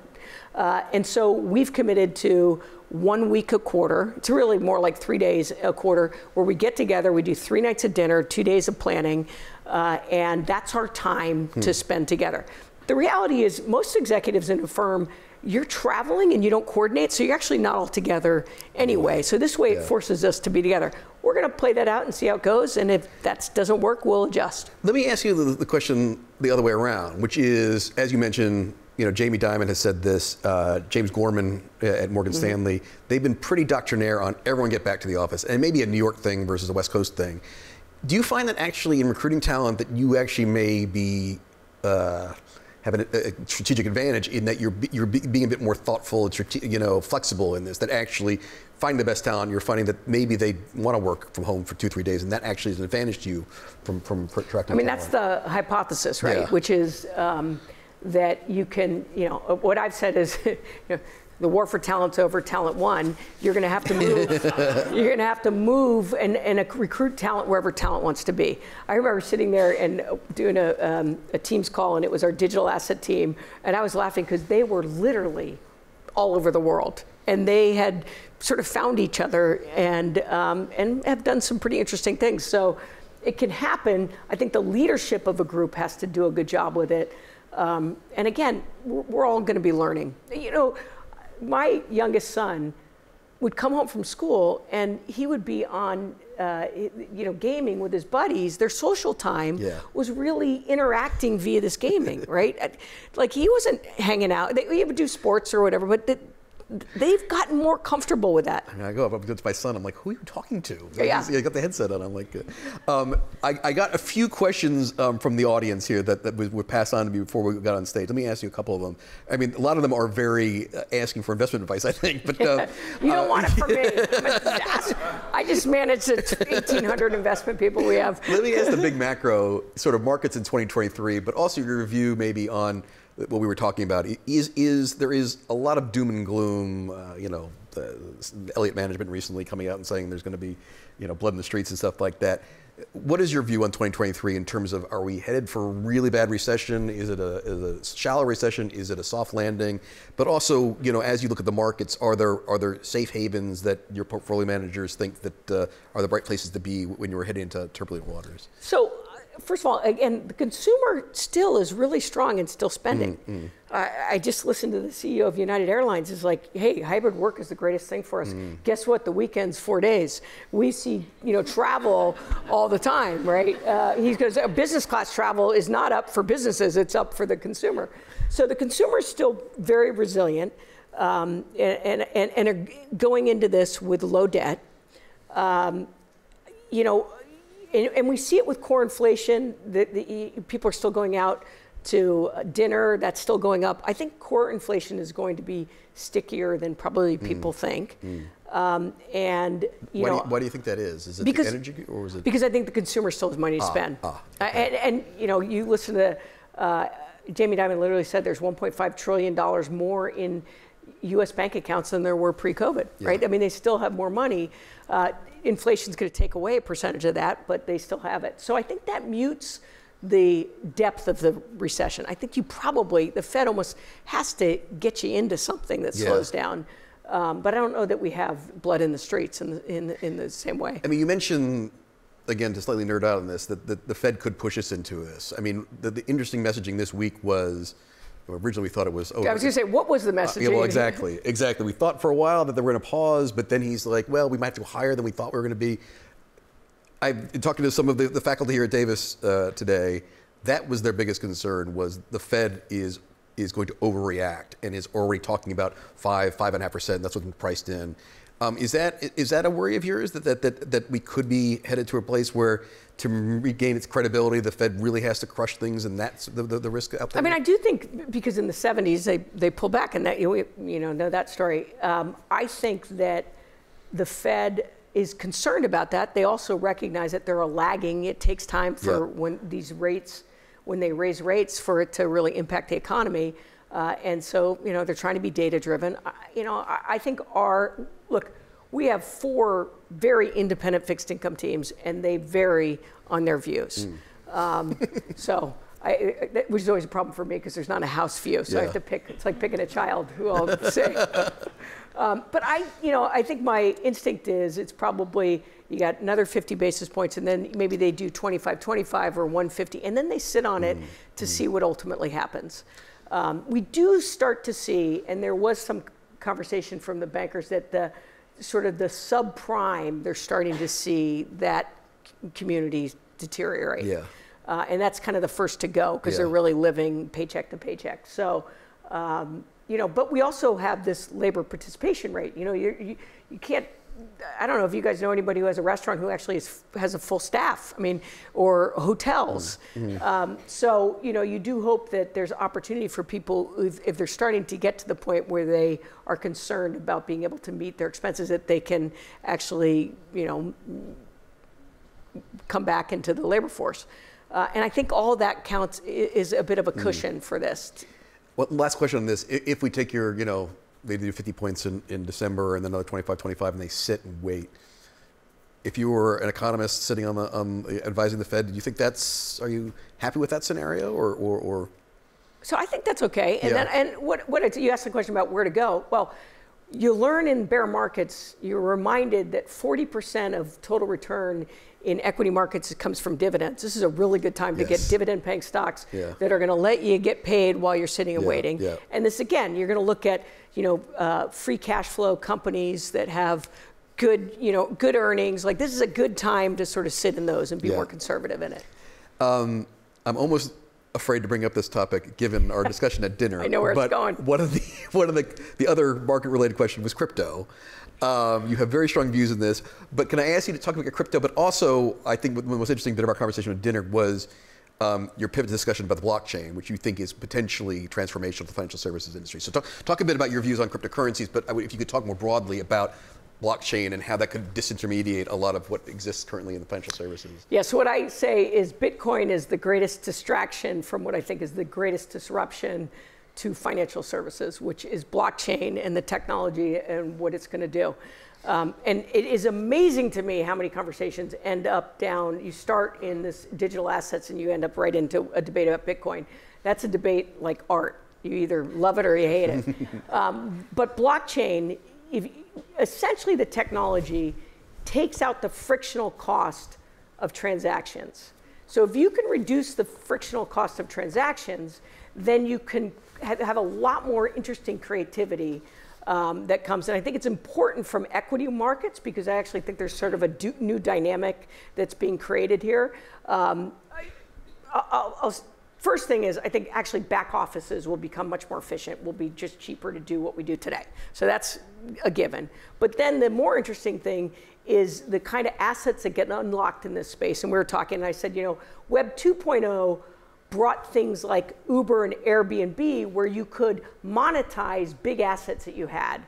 C: Uh, and so we've committed to one week a quarter. It's really more like three days a quarter where we get together, we do three nights of dinner, two days of planning, uh, and that's our time hmm. to spend together. The reality is, most executives in a firm, you're traveling and you don't coordinate, so you're actually not all together anyway. So this way, yeah. it forces us to be together. We're going to play that out and see how it goes, and if that doesn't work, we'll adjust.
B: Let me ask you the, the question the other way around, which is, as you mentioned, you know, Jamie Dimon has said this, uh, James Gorman uh, at Morgan mm-hmm. Stanley, they've been pretty doctrinaire on everyone get back to the office, and maybe a New York thing versus a West Coast thing. Do you find that actually in recruiting talent that you actually may be uh, having a, a, strategic advantage in that you're you're being a bit more thoughtful and you know flexible in this? That actually finding the best talent, you're finding that maybe they want to work from home for two three days, and that actually is an advantage to you from from attracting.
C: I mean,
B: talent.
C: that's the hypothesis, right? Yeah. Which is. Um, that you can, you know, what I've said is, (laughs) you know, the war for talent's over, talent won. You're going to have to move. (laughs) you're going to have to move and, and recruit talent wherever talent wants to be. I remember sitting there and doing a, um, a Teams call, and it was our digital asset team, and I was laughing because they were literally all over the world, and they had sort of found each other and um, and have done some pretty interesting things. So it can happen. I think the leadership of a group has to do a good job with it. Um, and again, we're, we're all going to be learning. You know, my youngest son would come home from school and he would be on uh, you know gaming with his buddies their social time
B: yeah.
C: was really interacting via this gaming (laughs) right like he wasn't hanging out they would do sports or whatever but the, they've gotten more comfortable with that.
B: I, mean, I go up, to my son. I'm like, "Who are you talking to?"
C: Yeah,
B: I got the headset on. I'm like, uh, um, I, I, got a few questions um, from the audience here that, that were passed on to me before we got on stage. Let me ask you a couple of them. I mean, a lot of them are very uh, asking for investment advice. I think, but (laughs) uh,
C: you don't uh, want it from me. (laughs) I just manage the 1,800 investment people we have.
B: Let me ask the big macro sort of markets in 2023, but also your review maybe on what we were talking about is is there is a lot of doom and gloom. Uh, you know, the, Elliott Management recently coming out and saying there's going to be, you know, blood in the streets and stuff like that. What is your view on 2023 in terms of are we headed for a really bad recession? Is it a, is a shallow recession? Is it a soft landing? But also, you know, as you look at the markets, are there are there safe havens that your portfolio managers think that uh, are the right places to be when you're heading into turbulent waters?
C: So first of all, again, the consumer still is really strong and still spending. Mm, mm. I, I, just listened to the CEO of United Airlines. Is like, hey, hybrid work is the greatest thing for us. Mm. Guess what? The weekend's four days. We see, you know, travel all the time, right? Uh, he goes, business class travel is not up for businesses; it's up for the consumer. So the consumer is still very resilient, um, and, and, and are going into this with low debt. Um, you know, and, and, we see it with core inflation. The, the, people are still going out to dinner. That's still going up. I think core inflation is going to be stickier than probably
B: Mm.
C: people think. Um, and you
B: Why do
C: know,
B: you, why do you think that is? Is it
C: because
B: the energy or is it?
C: because I think the consumer still has money to spend.
B: ah,
C: Uh, and, and you know, you listen to uh, Jamie Dimon literally said there's 1.5 trillion dollars more in U.S. bank accounts than there were pre-COVID. Right? I mean, they still have more money. Uh, inflation's going to take away a percentage of that, but they still have it. So I think that mutes the depth of the recession. I think you probably the Fed almost has to get you into something that
B: Yeah.
C: slows down. Um, but I don't know that we have blood in the streets in the, in the, in the same way.
B: I mean, you mentioned again to slightly nerd out on this that the, the Fed could push us into this. I mean, the, the interesting messaging this week was originally we thought it was. Oh,
C: I was going to say, what was the message?
B: yeah, well, exactly, exactly. We thought for a while that they were going to pause, but then he's like, "Well, we might have to go higher than we thought we were going to be." I've been talking to some of the, the faculty here at Davis uh, today. That was their biggest concern: was the Fed is is going to overreact and is already talking about five, five and a half percent. That's what's been priced in. Um, is that is that a worry of yours that, that that that we could be headed to a place where to regain its credibility, the Fed really has to crush things, and that's the, the, the risk out there?
C: I mean, I do think because in the 70s they, they pull back, and that you, you know know that story. Um, I think that the Fed is concerned about that. They also recognize that they're lagging. It takes time for
B: Yeah.
C: when these rates, when they raise rates, for it to really impact the economy. Uh, and so, you know, they're trying to be data driven. I, you know, I, I think our look. We have four very independent fixed income teams, and they vary on their views. Um, so, I, that- which is always a problem for me because there's not a house view. So I have to pick. It's like picking a child who I'll say. (laughs) Um, but I, you know, I think my instinct is it's probably you got another 50 basis points, and then maybe they do 25, 25 or 150, and then they sit on it to see what ultimately happens. Um, we do start to see, and there was some conversation from the bankers that the sort of the subprime, they're starting to see that community deteriorate.
B: Yeah.
C: Uh, and that's kind of the first to go because they're really living paycheck to paycheck. So, um, you know, but we also have this labor participation rate. You know, you're, you you can't. I don't know if you guys know anybody who has a restaurant who actually is, has a full staff. I mean, or hotels. Um, so you know, you do hope that there's opportunity for people if, if they're starting to get to the point where they are concerned about being able to meet their expenses, that they can actually, you know, come back into the labor force. Uh, and I think all that counts is a bit of a cushion for this.
B: Well, last question on this. If we take your, you know, they do 50 points in, in December and then another 25, 25, and they sit and wait. If you were an economist sitting on the, the advising the Fed, do you think that's, are you happy with that scenario or, or, or
C: So I think that's okay. And
B: Yeah.
C: then, and what, what it's, you asked the question about where to go. Well, you learn in bear markets, you're reminded that 40% of total return in equity markets it comes from dividends. This is a really good time to get dividend paying stocks
B: Yeah.
C: that are going to let you get paid while you're sitting and
B: Yeah,
C: waiting.
B: yeah.
C: And this again, you're going to look at, you know, uh, free cash flow companies that have good, you know, good earnings. Like this is a good time to sort of sit in those and be more conservative in it.
B: Um, I'm almost afraid to bring up this topic given our discussion at (laughs) dinner.
C: I know where it's
B: but
C: going.
B: One of the (laughs) one of the the other market related question was crypto. Um, you have very strong views in this, but can I ask you to talk about crypto? But also, I think the most interesting bit of our conversation at dinner was um, your pivot discussion about the blockchain, which you think is potentially transformational to the financial services industry. So talk, talk a bit about your views on cryptocurrencies, but would- if you could talk more broadly about blockchain and how that could disintermediate a lot of what exists currently in the financial services.
C: Yeah, so what I say is Bitcoin is the greatest distraction from what I think is the greatest disruption to financial services, which is blockchain and the technology and what it's going to do. Um, and it is amazing to me how many conversations end up down. You start in this digital assets and you end up right into a debate about Bitcoin. That's a debate like art. You either love it or you hate it. (laughs) um, but blockchain, if, essentially the technology takes out the frictional cost of transactions. So if you can reduce the frictional cost of transactions, then you can have, a lot more interesting creativity um, that comes. And I think it's important from equity markets because I actually think there's sort of a new dynamic that's being created here. Um, I'll, I'll, first thing is, I think actually back offices will become much more efficient, will be just cheaper to do what we do today. So that's a given. But then the more interesting thing is the kind of assets that get unlocked in this space. And we were talking, and I said, you know, Web 2.0 brought things like Uber and Airbnb, where you could monetize big assets that you had.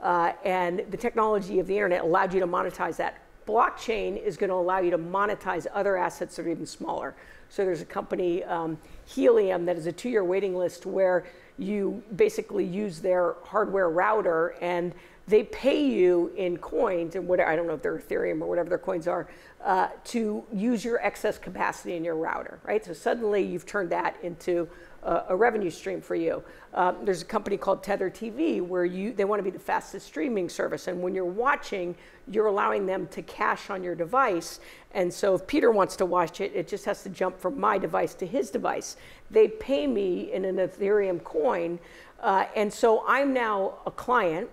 C: Uh, and the technology of the internet allowed you to monetize that. Blockchain is going to allow you to monetize other assets that are even smaller. So there's a company, um, Helium, that is a two year waiting list where you basically use their hardware router and they pay you in coins and whatever, I don't know if they're Ethereum or whatever their coins are, uh, to use your excess capacity in your router, right? So suddenly you've turned that into a, a revenue stream for you. Um, there's a company called Theta TV where you they want to be the fastest streaming service, and when you're watching, you're allowing them to cache on your device. And so if Peter wants to watch it, it just has to jump from my device to his device. They pay me in an Ethereum coin, uh, and so I'm now a client.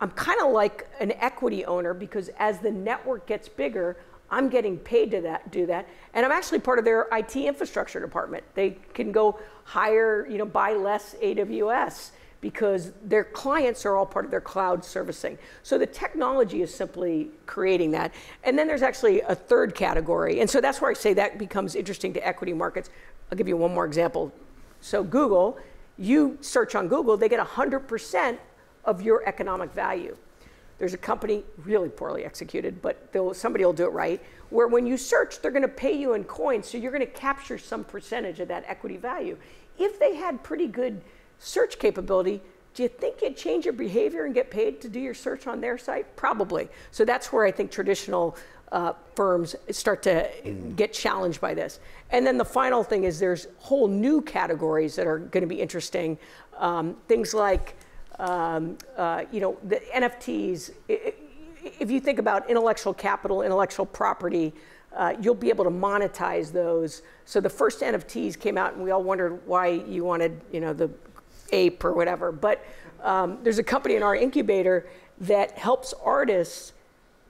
C: I'm kind of like an equity owner because as the network gets bigger, I'm getting paid to that, do that. And I'm actually part of their IT infrastructure department. They can go hire, you know, buy less AWS because their clients are all part of their cloud servicing. So the technology is simply creating that. And then there's actually a third category. And so that's where I say that becomes interesting to equity markets. I'll give you one more example. So Google, you search on Google, they get 100% of your economic value. There's a company, really poorly executed, but somebody will do it right, where when you search, they're going to pay you in coins, so you're going to capture some percentage of that equity value. If they had pretty good search capability, do you think you'd change your behavior and get paid to do your search on their site? Probably. So that's where I think traditional uh, firms start to mm. get challenged by this. And then the final thing is there's whole new categories that are going to be interesting. Um, things like um, uh, you know, the NFTs, if you think about intellectual capital, intellectual property, uh, you'll be able to monetize those. So the first NFTs came out, and we all wondered why you wanted, you know, the ape or whatever. But um, there's a company in our incubator that helps artists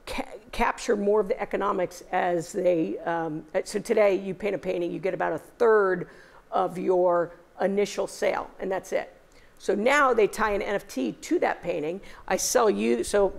C: ca- capture more of the economics as they. Um, so today, you paint a painting, you get about a third of your initial sale, and that's it. So now they tie an NFT to that painting. I sell you, so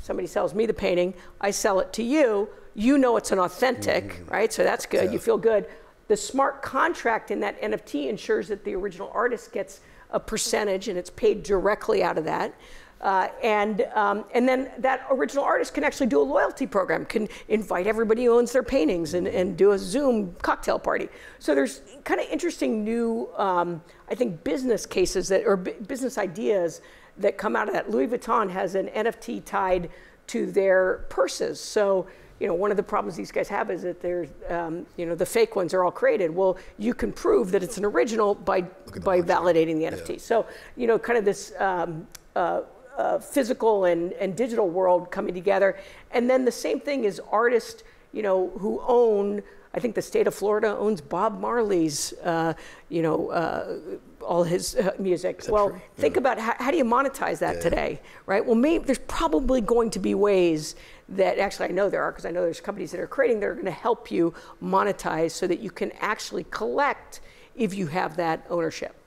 C: somebody sells me the painting, I sell it to you. You know it's an authentic, mm-hmm. right? So that's good. Yeah. You feel good. The smart contract in that NFT ensures that the original artist gets a percentage and it's paid directly out of that. Uh, and, um, and then that original artist can actually do a loyalty program, can invite everybody who owns their paintings and, and do a Zoom cocktail party. So there's kind of interesting new, um, I think, business cases that, or business ideas that come out of that. Louis Vuitton has an NFT tied to their purses. So you know, one of the problems these guys have is that there's, um, you know, the fake ones are all created. Well, you can prove that it's an original by by validating the NFT. Yeah. So, you know, kind of this um, uh, uh, physical and, and digital world coming together. And then the same thing is artists, you know, who own, I think the state of Florida owns Bob Marley's, uh, you know, uh, all his uh, music. Well, true? think yeah. about how, how, do you monetize that yeah. today, right? Well, maybe there's probably going to be ways that actually I know there are because I know there's companies that are creating that are going to help you monetize so that you can actually collect if you have that ownership.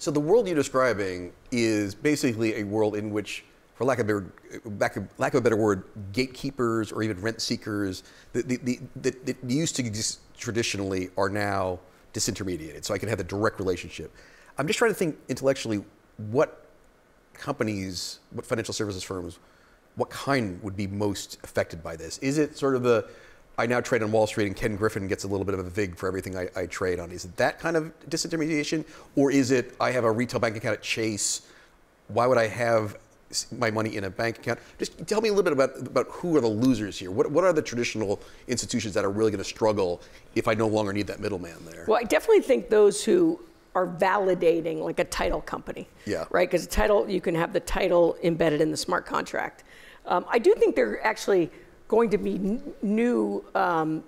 B: So the world you're describing is basically a world in which, for lack of a better, lack of a better word, gatekeepers or even rent seekers that, that used to exist traditionally are now disintermediated. So I can have a direct relationship. I'm just trying to think intellectually what companies, what financial services firms, what kind would be most affected by this? Is it sort of the I now trade on Wall Street and Ken Griffin gets a little bit of a vig for everything I, I, trade on. Is it that kind of disintermediation? Or is it I have a retail bank account at Chase? Why would I have my money in a bank account? Just tell me a little bit about, about who are the losers here. What, what are the traditional institutions that are really going to struggle if I no longer need that middleman there?
C: Well, I definitely think those who are validating like a title company.
B: Yeah.
C: Right? Because title, you can have the title embedded in the smart contract. Um, I do think they're actually going to be n- new um,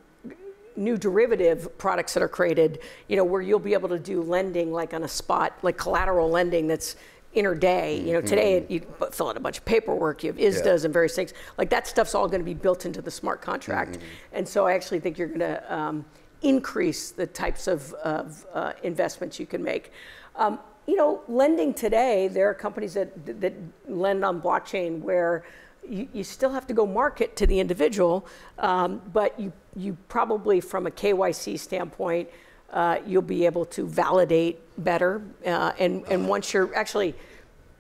C: new derivative products that are created, you know, where you'll be able to do lending like on a spot, like collateral lending that's interday. You know, today you fill out a bunch of paperwork, you have ISDAs yeah. and various things. Like that stuff's all going to be built into the smart contract. Mm-hmm. And so I actually think you're going to um, increase the types of, of uh, investments you can make. Um, you know, lending today, there are companies that, that lend on blockchain where you, you still have to go market to the individual, um, but you, you probably, from a KYC standpoint, uh, you'll be able to validate better. Uh, and, and once you're actually,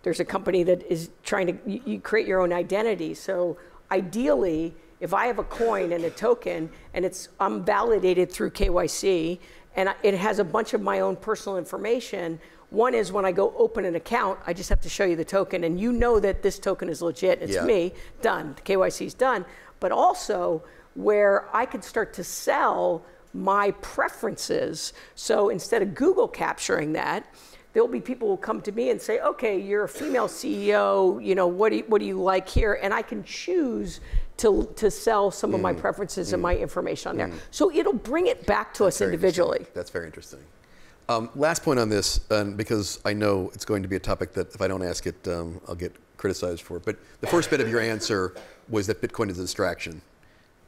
C: there's a company that is trying to, you, you create your own identity. So ideally, if I have a coin and a token and it's, I'm validated through KYC and it has a bunch of my own personal information, one is when I go open an account, I just have to show you the token, and you know that this token is legit. It's
B: Yeah.
C: me. Done. The KYC is done. But also where I could start to sell my preferences. So instead of Google capturing that, there'll be people who come to me and say, "Okay, you're a female CEO. You know, what do you, what do you like here?" And I can choose to to sell some of
B: Mm.
C: my preferences and my information on there. So it'll bring it back to us individually.
B: That's very interesting. Um, last point on this, um, because I know it's going to be a topic that if I don't ask it, um, I'll get criticized for. But the first bit of your answer was that Bitcoin is a distraction.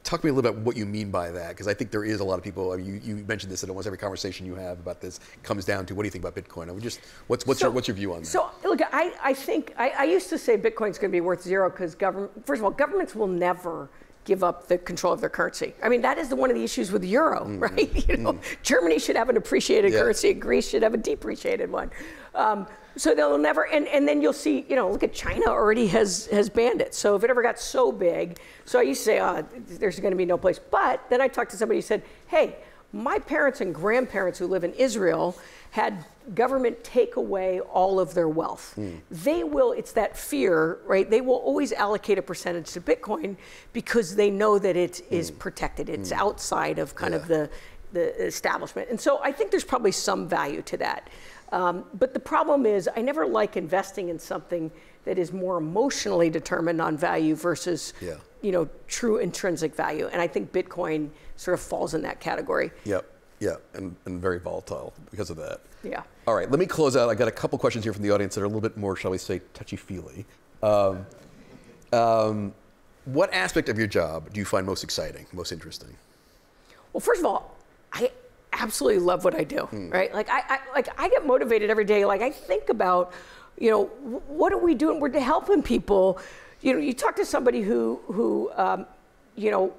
B: Talk to me a little bit about what you mean by that, because I think there is a lot of people. I mean, you, you mentioned this in almost every conversation you have about this comes down to what do you think about Bitcoin? I would just what's what's your what's your view on that?
C: So look, I, I think I, I used to say Bitcoin's going to be worth zero because government. First of all, governments will never give up the control of their currency. I mean, that is the, one of the issues with the euro, mm-hmm. (laughs) right? You know, mm-hmm. Germany should have an appreciated
B: Yeah.
C: currency. Greece should have a depreciated one. Um, so they'll never, and, and then you'll see, you know, look at China already has has banned it. So if it ever got so big, so I used to say, oh, there's going to be no place. But then I talked to somebody who said, hey, my parents and grandparents who live in Israel had government take away all of their wealth. Hmm. They will, it's that fear, right? They will always allocate a percentage to Bitcoin because they know that it hmm. is protected. It's hmm. outside of kind of the, the establishment. And so I think there's probably some value to that. Um, but the problem is, I never like investing in something that is more emotionally determined on value versus
B: Yeah.
C: you know, true intrinsic value. And I think Bitcoin sort of falls in that category.
B: Yep, yeah, and, and very volatile because of that.
C: Yeah.
B: All right, let me close out. I got a couple questions here from the audience that are a little bit more, shall we say, touchy feely. Um, um, what aspect of your job do you find most exciting, most interesting?
C: Well, first of all, I absolutely love what I do, right? Like I, I like I get motivated every day. Like I think about, you know, what are we doing? We're helping people. You know, you talk to somebody who who, um, you know,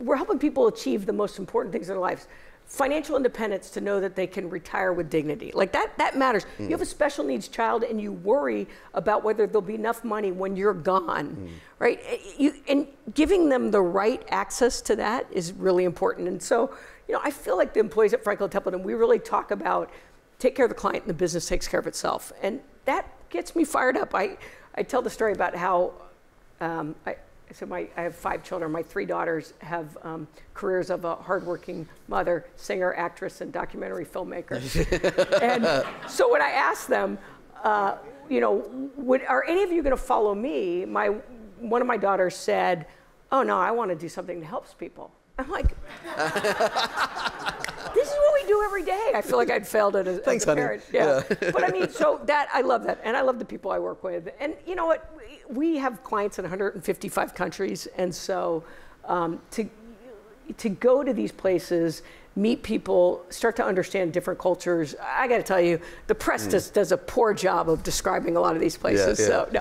C: we're helping people achieve the most important things in their lives. Financial independence to know that they can retire with dignity. Like that, that matters. You have a special needs child and you worry about whether there'll be enough money when you're gone, right? Eh, You, and giving them the right access to that is really important. And so, you know, I feel like the employees at Franklin Templeton, we really talk about take care of the client and the business takes care of itself. And that gets me fired up. I, I tell the story about how um, I, so my, I have five children. My three daughters have um, careers of a hardworking mother, singer, actress, and documentary filmmaker. (laughs) and so when I asked them, uh, you know, would, are any of you going to follow me? My, one of my daughters said, oh no, I want to do something that helps people. I'm like, (laughs) this is what we do every day. I feel like I'd failed it as,
B: Thanks,
C: as a
B: honey.
C: parent. Yeah. (laughs) but I mean, so that I love that, and I love the people I work with. And you know what? We- have clients in 155 countries, and so um, to to go to these places, meet people, start to understand different cultures. I got to tell you, the press just does a poor job of describing a lot of these places.
B: yeah.
C: So no.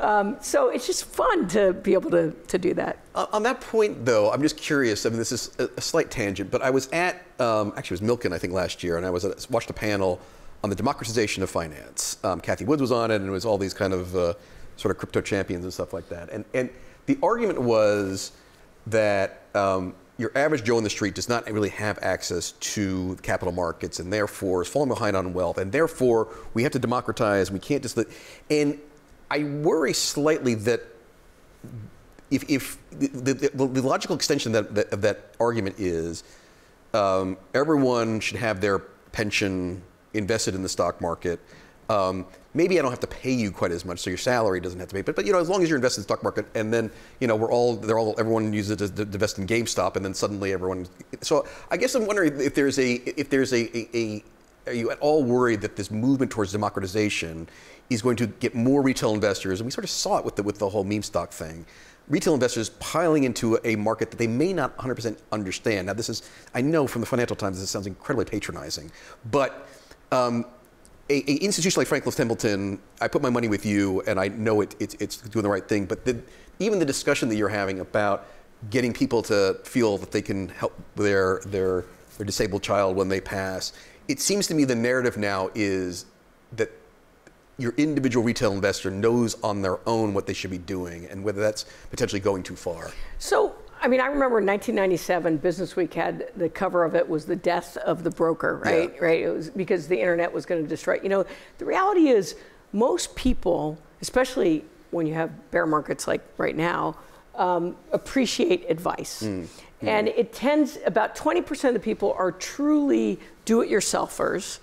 C: Um, so it's just fun to be able to, to do that.
B: On that point, though, I'm just curious. I mean, this is a, slight tangent, but I was at, um, actually, it was Milken, I think, last year, and I was at, watched a panel on the democratization of finance. Um, Cathie Woods was on it, and it was all these kind of uh, sort of crypto champions and stuff like that. And, and the argument was that um, your average Joe in the street does not really have access to the capital markets, and therefore is falling behind on wealth, and therefore we have to democratize. We can't just. And I worry slightly that if, if the, the, the logical extension of that, that, of that argument is um, everyone should have their pension invested in the stock market. Um, maybe I don't have to pay you quite as much, so your salary doesn't have to pay. But, but you know, as long as you're invested in the stock market, and then you know, we're all they're all everyone uses it to, to invest in GameStop, and then suddenly everyone. So I guess I'm wondering if there's a if there's a, a, a are you at all worried that this movement towards democratization is going to get more retail investors? And we sort of saw it with the, with the whole meme stock thing. Retail investors piling into a market that they may not 100% understand. Now, this is, I know from the Financial Times, this sounds incredibly patronizing, but um, a, a institution like Franklin Templeton, I put my money with you, and I know it, it's, it's doing the right thing. But the, even the discussion that you're having about getting people to feel that they can help their their their disabled child when they pass. It seems to me the narrative now is that your individual retail investor knows on their own what they should be doing and whether that's potentially going too far.
C: So, I mean, I remember in 1997, Business Week had the cover of it was the death of the broker, right?
B: Yeah.
C: Right. It was because the internet was going to destroy. You know, the reality is most people, especially when you have bear markets like right now, um, appreciate advice.
B: Mm.
C: And it tends about 20% of the people are truly do-it-yourselfers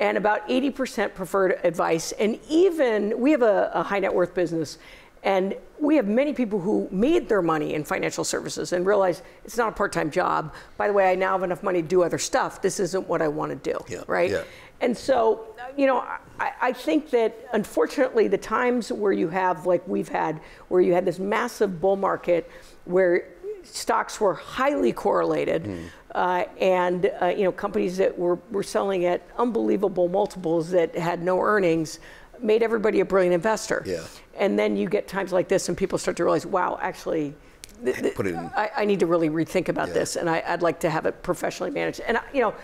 C: and about 80% preferred advice. And even we have a, a, high net worth business, and we have many people who made their money in financial services and realize it's not a part time job. By the way, I now have enough money to do other stuff. This isn't what I want to do,
B: yeah,
C: right?
B: Yeah.
C: And so, you know, I, I think that unfortunately, the times where you have, like we've had, where you had this massive bull market where stocks were highly correlated, mm. Uh, and uh, you know companies that were, were selling at unbelievable multiples that had no earnings made everybody a brilliant investor.
B: Yeah.
C: And then you get times like this, and people start to realize, wow, actually. Th- th-
B: Put it in.
C: I, I, need to really rethink about
B: yeah.
C: this, and I, would like to have it professionally managed. And you know,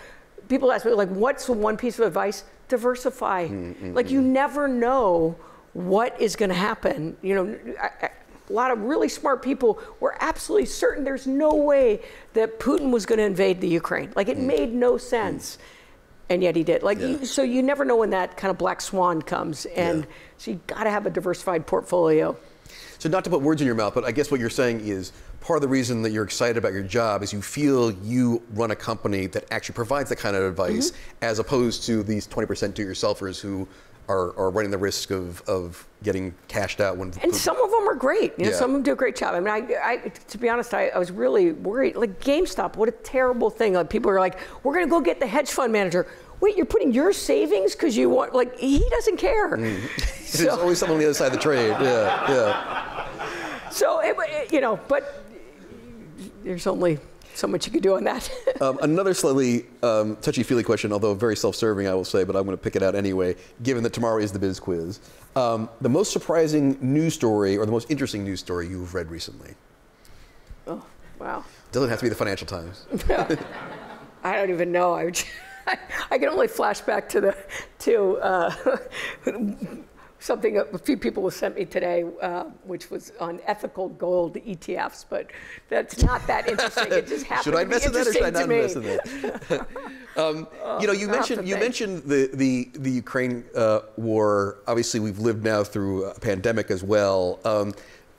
C: people ask me like, "What's the one piece of advice?" Diversify. Mm-hmm. Like you never know what is going to happen. You know, I, a lot of really smart people were absolutely certain there's no way that Putin was going to invade the Ukraine. Like it mm. made no sense. Mm. And yet he did. Like
B: yeah.
C: you, so, you never know when that kind of black swan comes, and
B: yeah.
C: so you got to have a diversified portfolio.
B: So, not to put words in your mouth, but I guess what you're saying is part of the reason that you're excited about your job is you feel you run a company that actually provides that kind of advice, mm-hmm. as opposed to these 20% do-it-yourselfers who are, are running the risk of, of getting cashed out when.
C: And some of them are great. You know,
B: Yeah.
C: some of them do a great job. I mean, I, I to be honest, I, I was really worried. Like GameStop, what a terrible thing. Like people are like, we're going to go get the hedge fund manager. Wait, you're putting your savings because you want like he doesn't care.
B: Mm. (laughs) (laughs) There's always someone on the other side of the trade. Yeah, yeah.
C: So it, it- you know, but there's only so much you could do on that. (laughs)
B: Um, another slightly um, touchy-feely question, although very self-serving, I will say, but I'm going to pick it out anyway, given that tomorrow is the Biz Quiz. Um, the most surprising news story or the most interesting news story you've read recently?
C: oh, wow.
B: Doesn't have to be the Financial Times. (laughs) (laughs)
C: I don't even know. I, I can only flash back to the to uh, something a few people sent me today, uh, which was on ethical gold ETFs, but that's not that interesting. It just (laughs) happened
B: should I
C: to be
B: invest in that or should I not invest in that? um, you know, you mentioned you
C: think.
B: mentioned the the the Ukraine uh, war. Obviously, we've lived now through a pandemic as well. Um,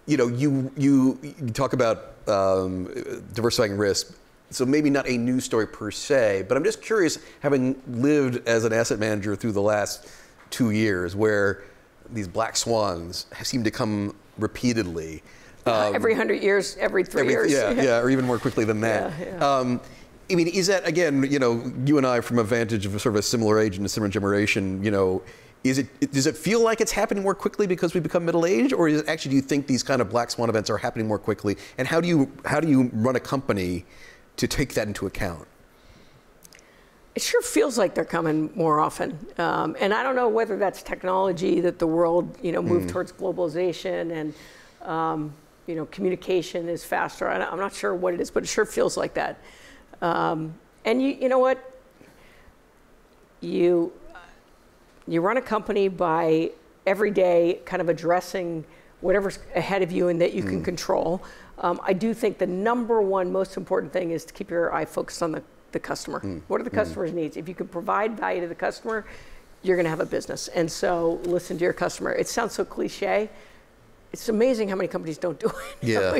B: you know, you you, you talk about um, diversifying risk. So maybe not a news story per se, but I'm just curious, having lived as an asset manager through the last two years, where these black swans seem to come repeatedly. Um,
C: every hundred years, every three
B: Every-
C: years.
B: Yeah, yeah, or even more quickly than that.
C: Yeah, yeah.
B: Um, I mean, is that again, you know, you and I from a vantage of sort of a similar age and a similar generation, you know, is it does it feel like it's happening more quickly because we become middle aged, or is it actually do you think these kind of black swan events are happening more quickly? And how do you how do you run a company to take that into account?
C: It sure feels like they're coming more often, um, and I don't know whether that's technology that the world, you know, moved towards globalization and, um, you know, communication is faster. I- I'm not sure what it is, but it sure feels like that. Um, and you, you know what? You, you run a company by every day kind of addressing whatever's ahead of you and that you can control. Um, I do think the number one most important thing is to keep your eye focused on the, the customer. What are the customer's needs? If you can provide value to the customer, you're going to have a business. And so listen to your customer. It sounds so cliche. It's amazing how many companies don't do (laughs) it.
B: Yeah.
C: Uh,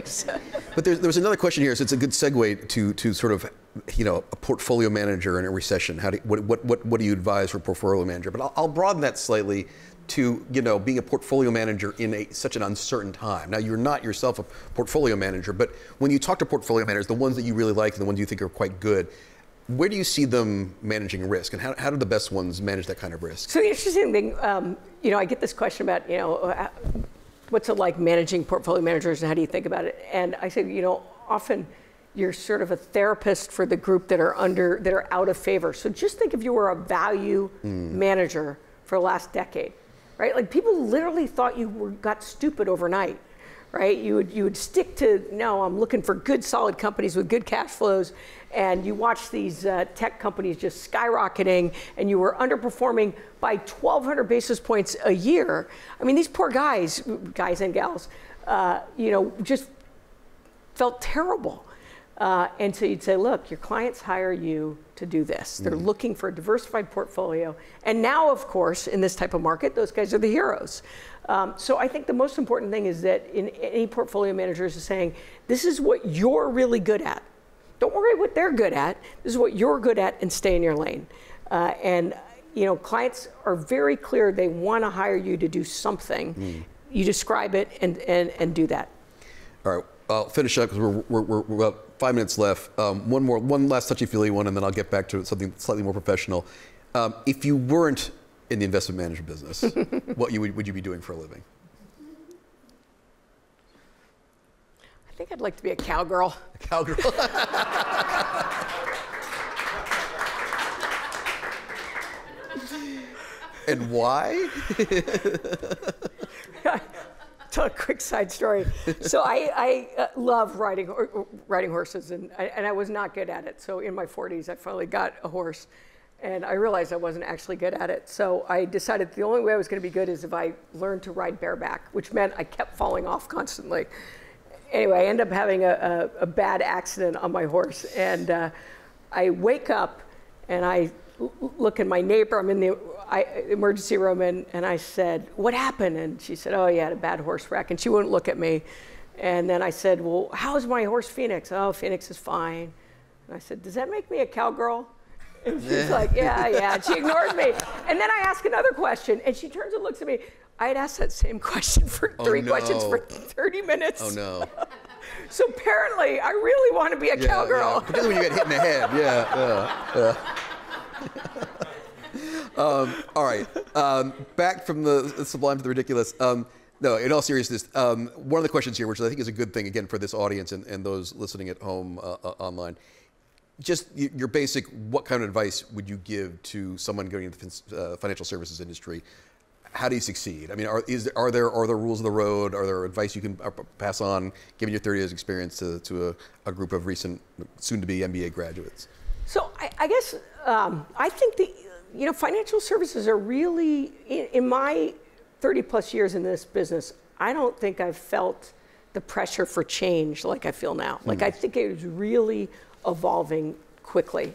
B: But there's, there's another question here, so it's a good segue to, to sort of, you know, a portfolio manager in a recession. How do, what, what, what, what do you advise for a portfolio manager? But I'll, I'll broaden that slightly to, you know, being a portfolio manager in a, such an uncertain time. Now, you're not yourself a portfolio manager, but when you talk to portfolio managers, the ones that you really like and the ones you think are quite good, where do you see them managing risk? And how, how do the best ones manage that kind of risk?
C: So the interesting thing, um, you know, I get this question about, you know, uh, what's it like managing portfolio managers and how do you think about it? And I say, you know, often you're sort of a therapist for the group that are under, that are out of favor. So just think if you were a value manager for the last decade, right? Like people literally thought you were, got stupid overnight, right? You would, you would stick to, no, I'm looking for good, solid companies with good cash flows. And you watch these uh, tech companies just skyrocketing, and you were underperforming by 1,200 basis points a year. I mean, these poor guys, guys and gals, uh, you know, just felt terrible. Uh, and so you'd say, look, your clients hire you to do this. They're mm-hmm. looking for a diversified portfolio. And now, of course, in this type of market, those guys are the heroes. Um, so I think the most important thing is that in any portfolio managers is saying, this is what you're really good at. Don't worry what they're good at. This is what you're good at, and stay in your lane. Uh, and you know, clients are very clear they want to hire you to do something. Mm. You describe it and, and, and do that.
B: All right, I'll finish up because we're, we're, we're, about five minutes left. Um, one more, one last touchy feely one, and then I'll get back to something slightly more professional. Um, if you weren't in the investment management business, (laughs) what you would, would you be doing for a living?
C: I think I'd like to be a cowgirl.
B: A cowgirl. (laughs) and why? (laughs)
C: tell a quick side story. So I, I uh, love riding riding horses, and I, and I was not good at it. So in my 40s, I finally got a horse, and I realized I wasn't actually good at it. So I decided the only way I was going to be good is if I learned to ride bareback, which meant I kept falling off constantly. Anyway, I ended up having a, a, a bad accident on my horse, and uh, I wake up and I look at my neighbor. I'm in the I, emergency room and, and I said, What happened? And she said, Oh, you had a bad horse wreck. And she wouldn't look at me. And then I said, Well, how's my horse Phoenix? Oh, Phoenix is fine. And I said, Does that make me a cowgirl? And she's like, Yeah, (laughs) yeah. She ignores me. And then I ask another question, and she turns and looks at me. I had asked that same question for oh, three no. questions for 30 minutes.
B: Oh, no. (laughs)
C: so apparently, I really want to be a yeah, cowgirl.
B: Yeah. Particularly when you get hit in the head. Yeah, yeah, yeah. (laughs) um, all right. Um, back from the sublime to the ridiculous. Um, no, in all seriousness, um, one of the questions here, which I think is a good thing, again, for this audience and, and those listening at home uh, uh, online, just your basic, what kind of advice would you give to someone going into the uh, financial services industry? How do you succeed? I mean, are, is, are, there, are there rules of the road? Are there advice you can uh, pass on, given your 30 years experience, to, to a, a group of recent, soon-to-be MBA graduates?
C: So I, I guess um, I think the you know financial services are really in, in my 30 plus years in this business. I don't think I've felt the pressure for change like I feel now. Like I hmm. think it is really evolving quickly.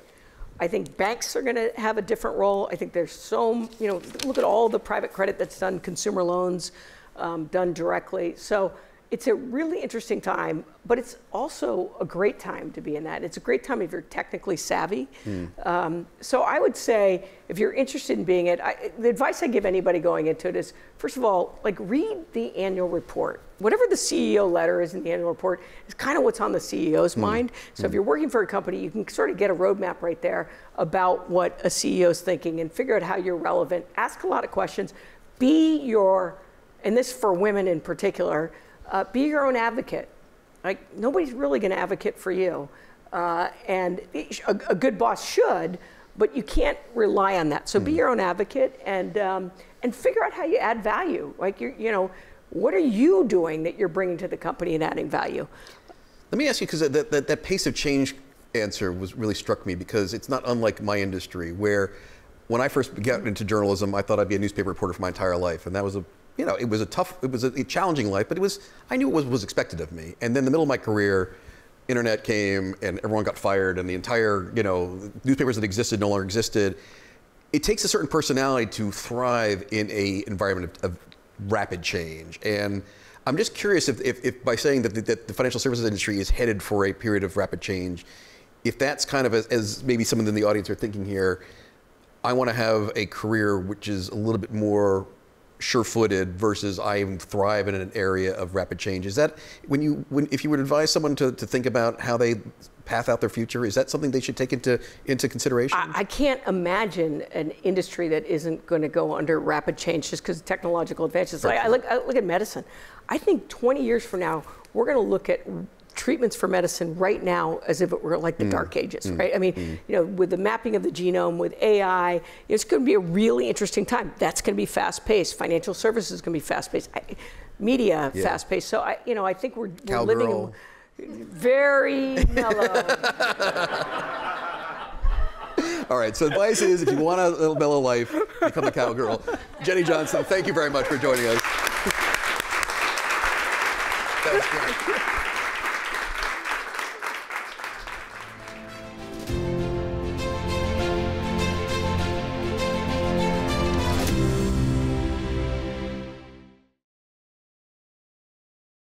C: I think banks are going to have a different role. I think there's so you know look at all the private credit that's done, consumer loans um, done directly. So it's a really interesting time, but it's also a great time to be in that. It's a great time if you're technically savvy. Mm. Um, so I would say if you're interested in being it, I, the advice I give anybody going into it is first of all, like read the annual report. Whatever the CEO letter is in the annual report is kind of what's on the CEO's mm. mind. So mm. if hmm. you're working for a company, you can sort of get a roadmap right there about what a CEO is thinking and figure out how you're relevant. Ask a lot of questions. Be your, and this for women in particular uh, be your own advocate. Like nobody's really going to advocate for you, uh, and a, a, good boss should, but you can't rely on that. So mm. be hmm. your own advocate and um, and figure out how you add value. Like you you know, what are you doing that you're bringing to the company and adding value?
B: Let me ask you because that, that, that pace of change answer was really struck me because it's not unlike my industry where when I first got into journalism, I thought I'd be a newspaper reporter for my entire life, and that was a you know, it was a tough, it was a, challenging life, but it was, I knew it was, was expected of me. And then the middle of my career, internet came and everyone got fired and the entire, you know, newspapers that existed no longer existed. It takes a certain personality to thrive in a environment of, of rapid change. And I'm just curious if, if, if by saying that the, that the, financial services industry is headed for a period of rapid change, if that's kind of as, as maybe some in the audience are thinking here, I want to have a career which is a little bit more sure-footed versus I thrive in an area of rapid change. Is that when you when if you would advise someone to, to think about how they path out their future, is that something they should take into into consideration?
C: I, I can't imagine an industry that isn't going to go under rapid change just because technological advances. Like, I look I look at medicine. I think 20 years from now, we're going to look at treatments for medicine right now as if it were like the mm. dark ages, mm. right? I mean, mm. you know, with the mapping of the genome, with AI, it's going to be a really interesting time. That's going to be fast paced. Financial services is going to be fast paced. Media,
B: yeah.
C: fast paced. So I, you know, I think we're, we're living in, very mellow. (laughs)
B: All right, so advice is if you want a little mellow life, become a cowgirl. Jenny Johnson, thank you very much for joining us. that was great.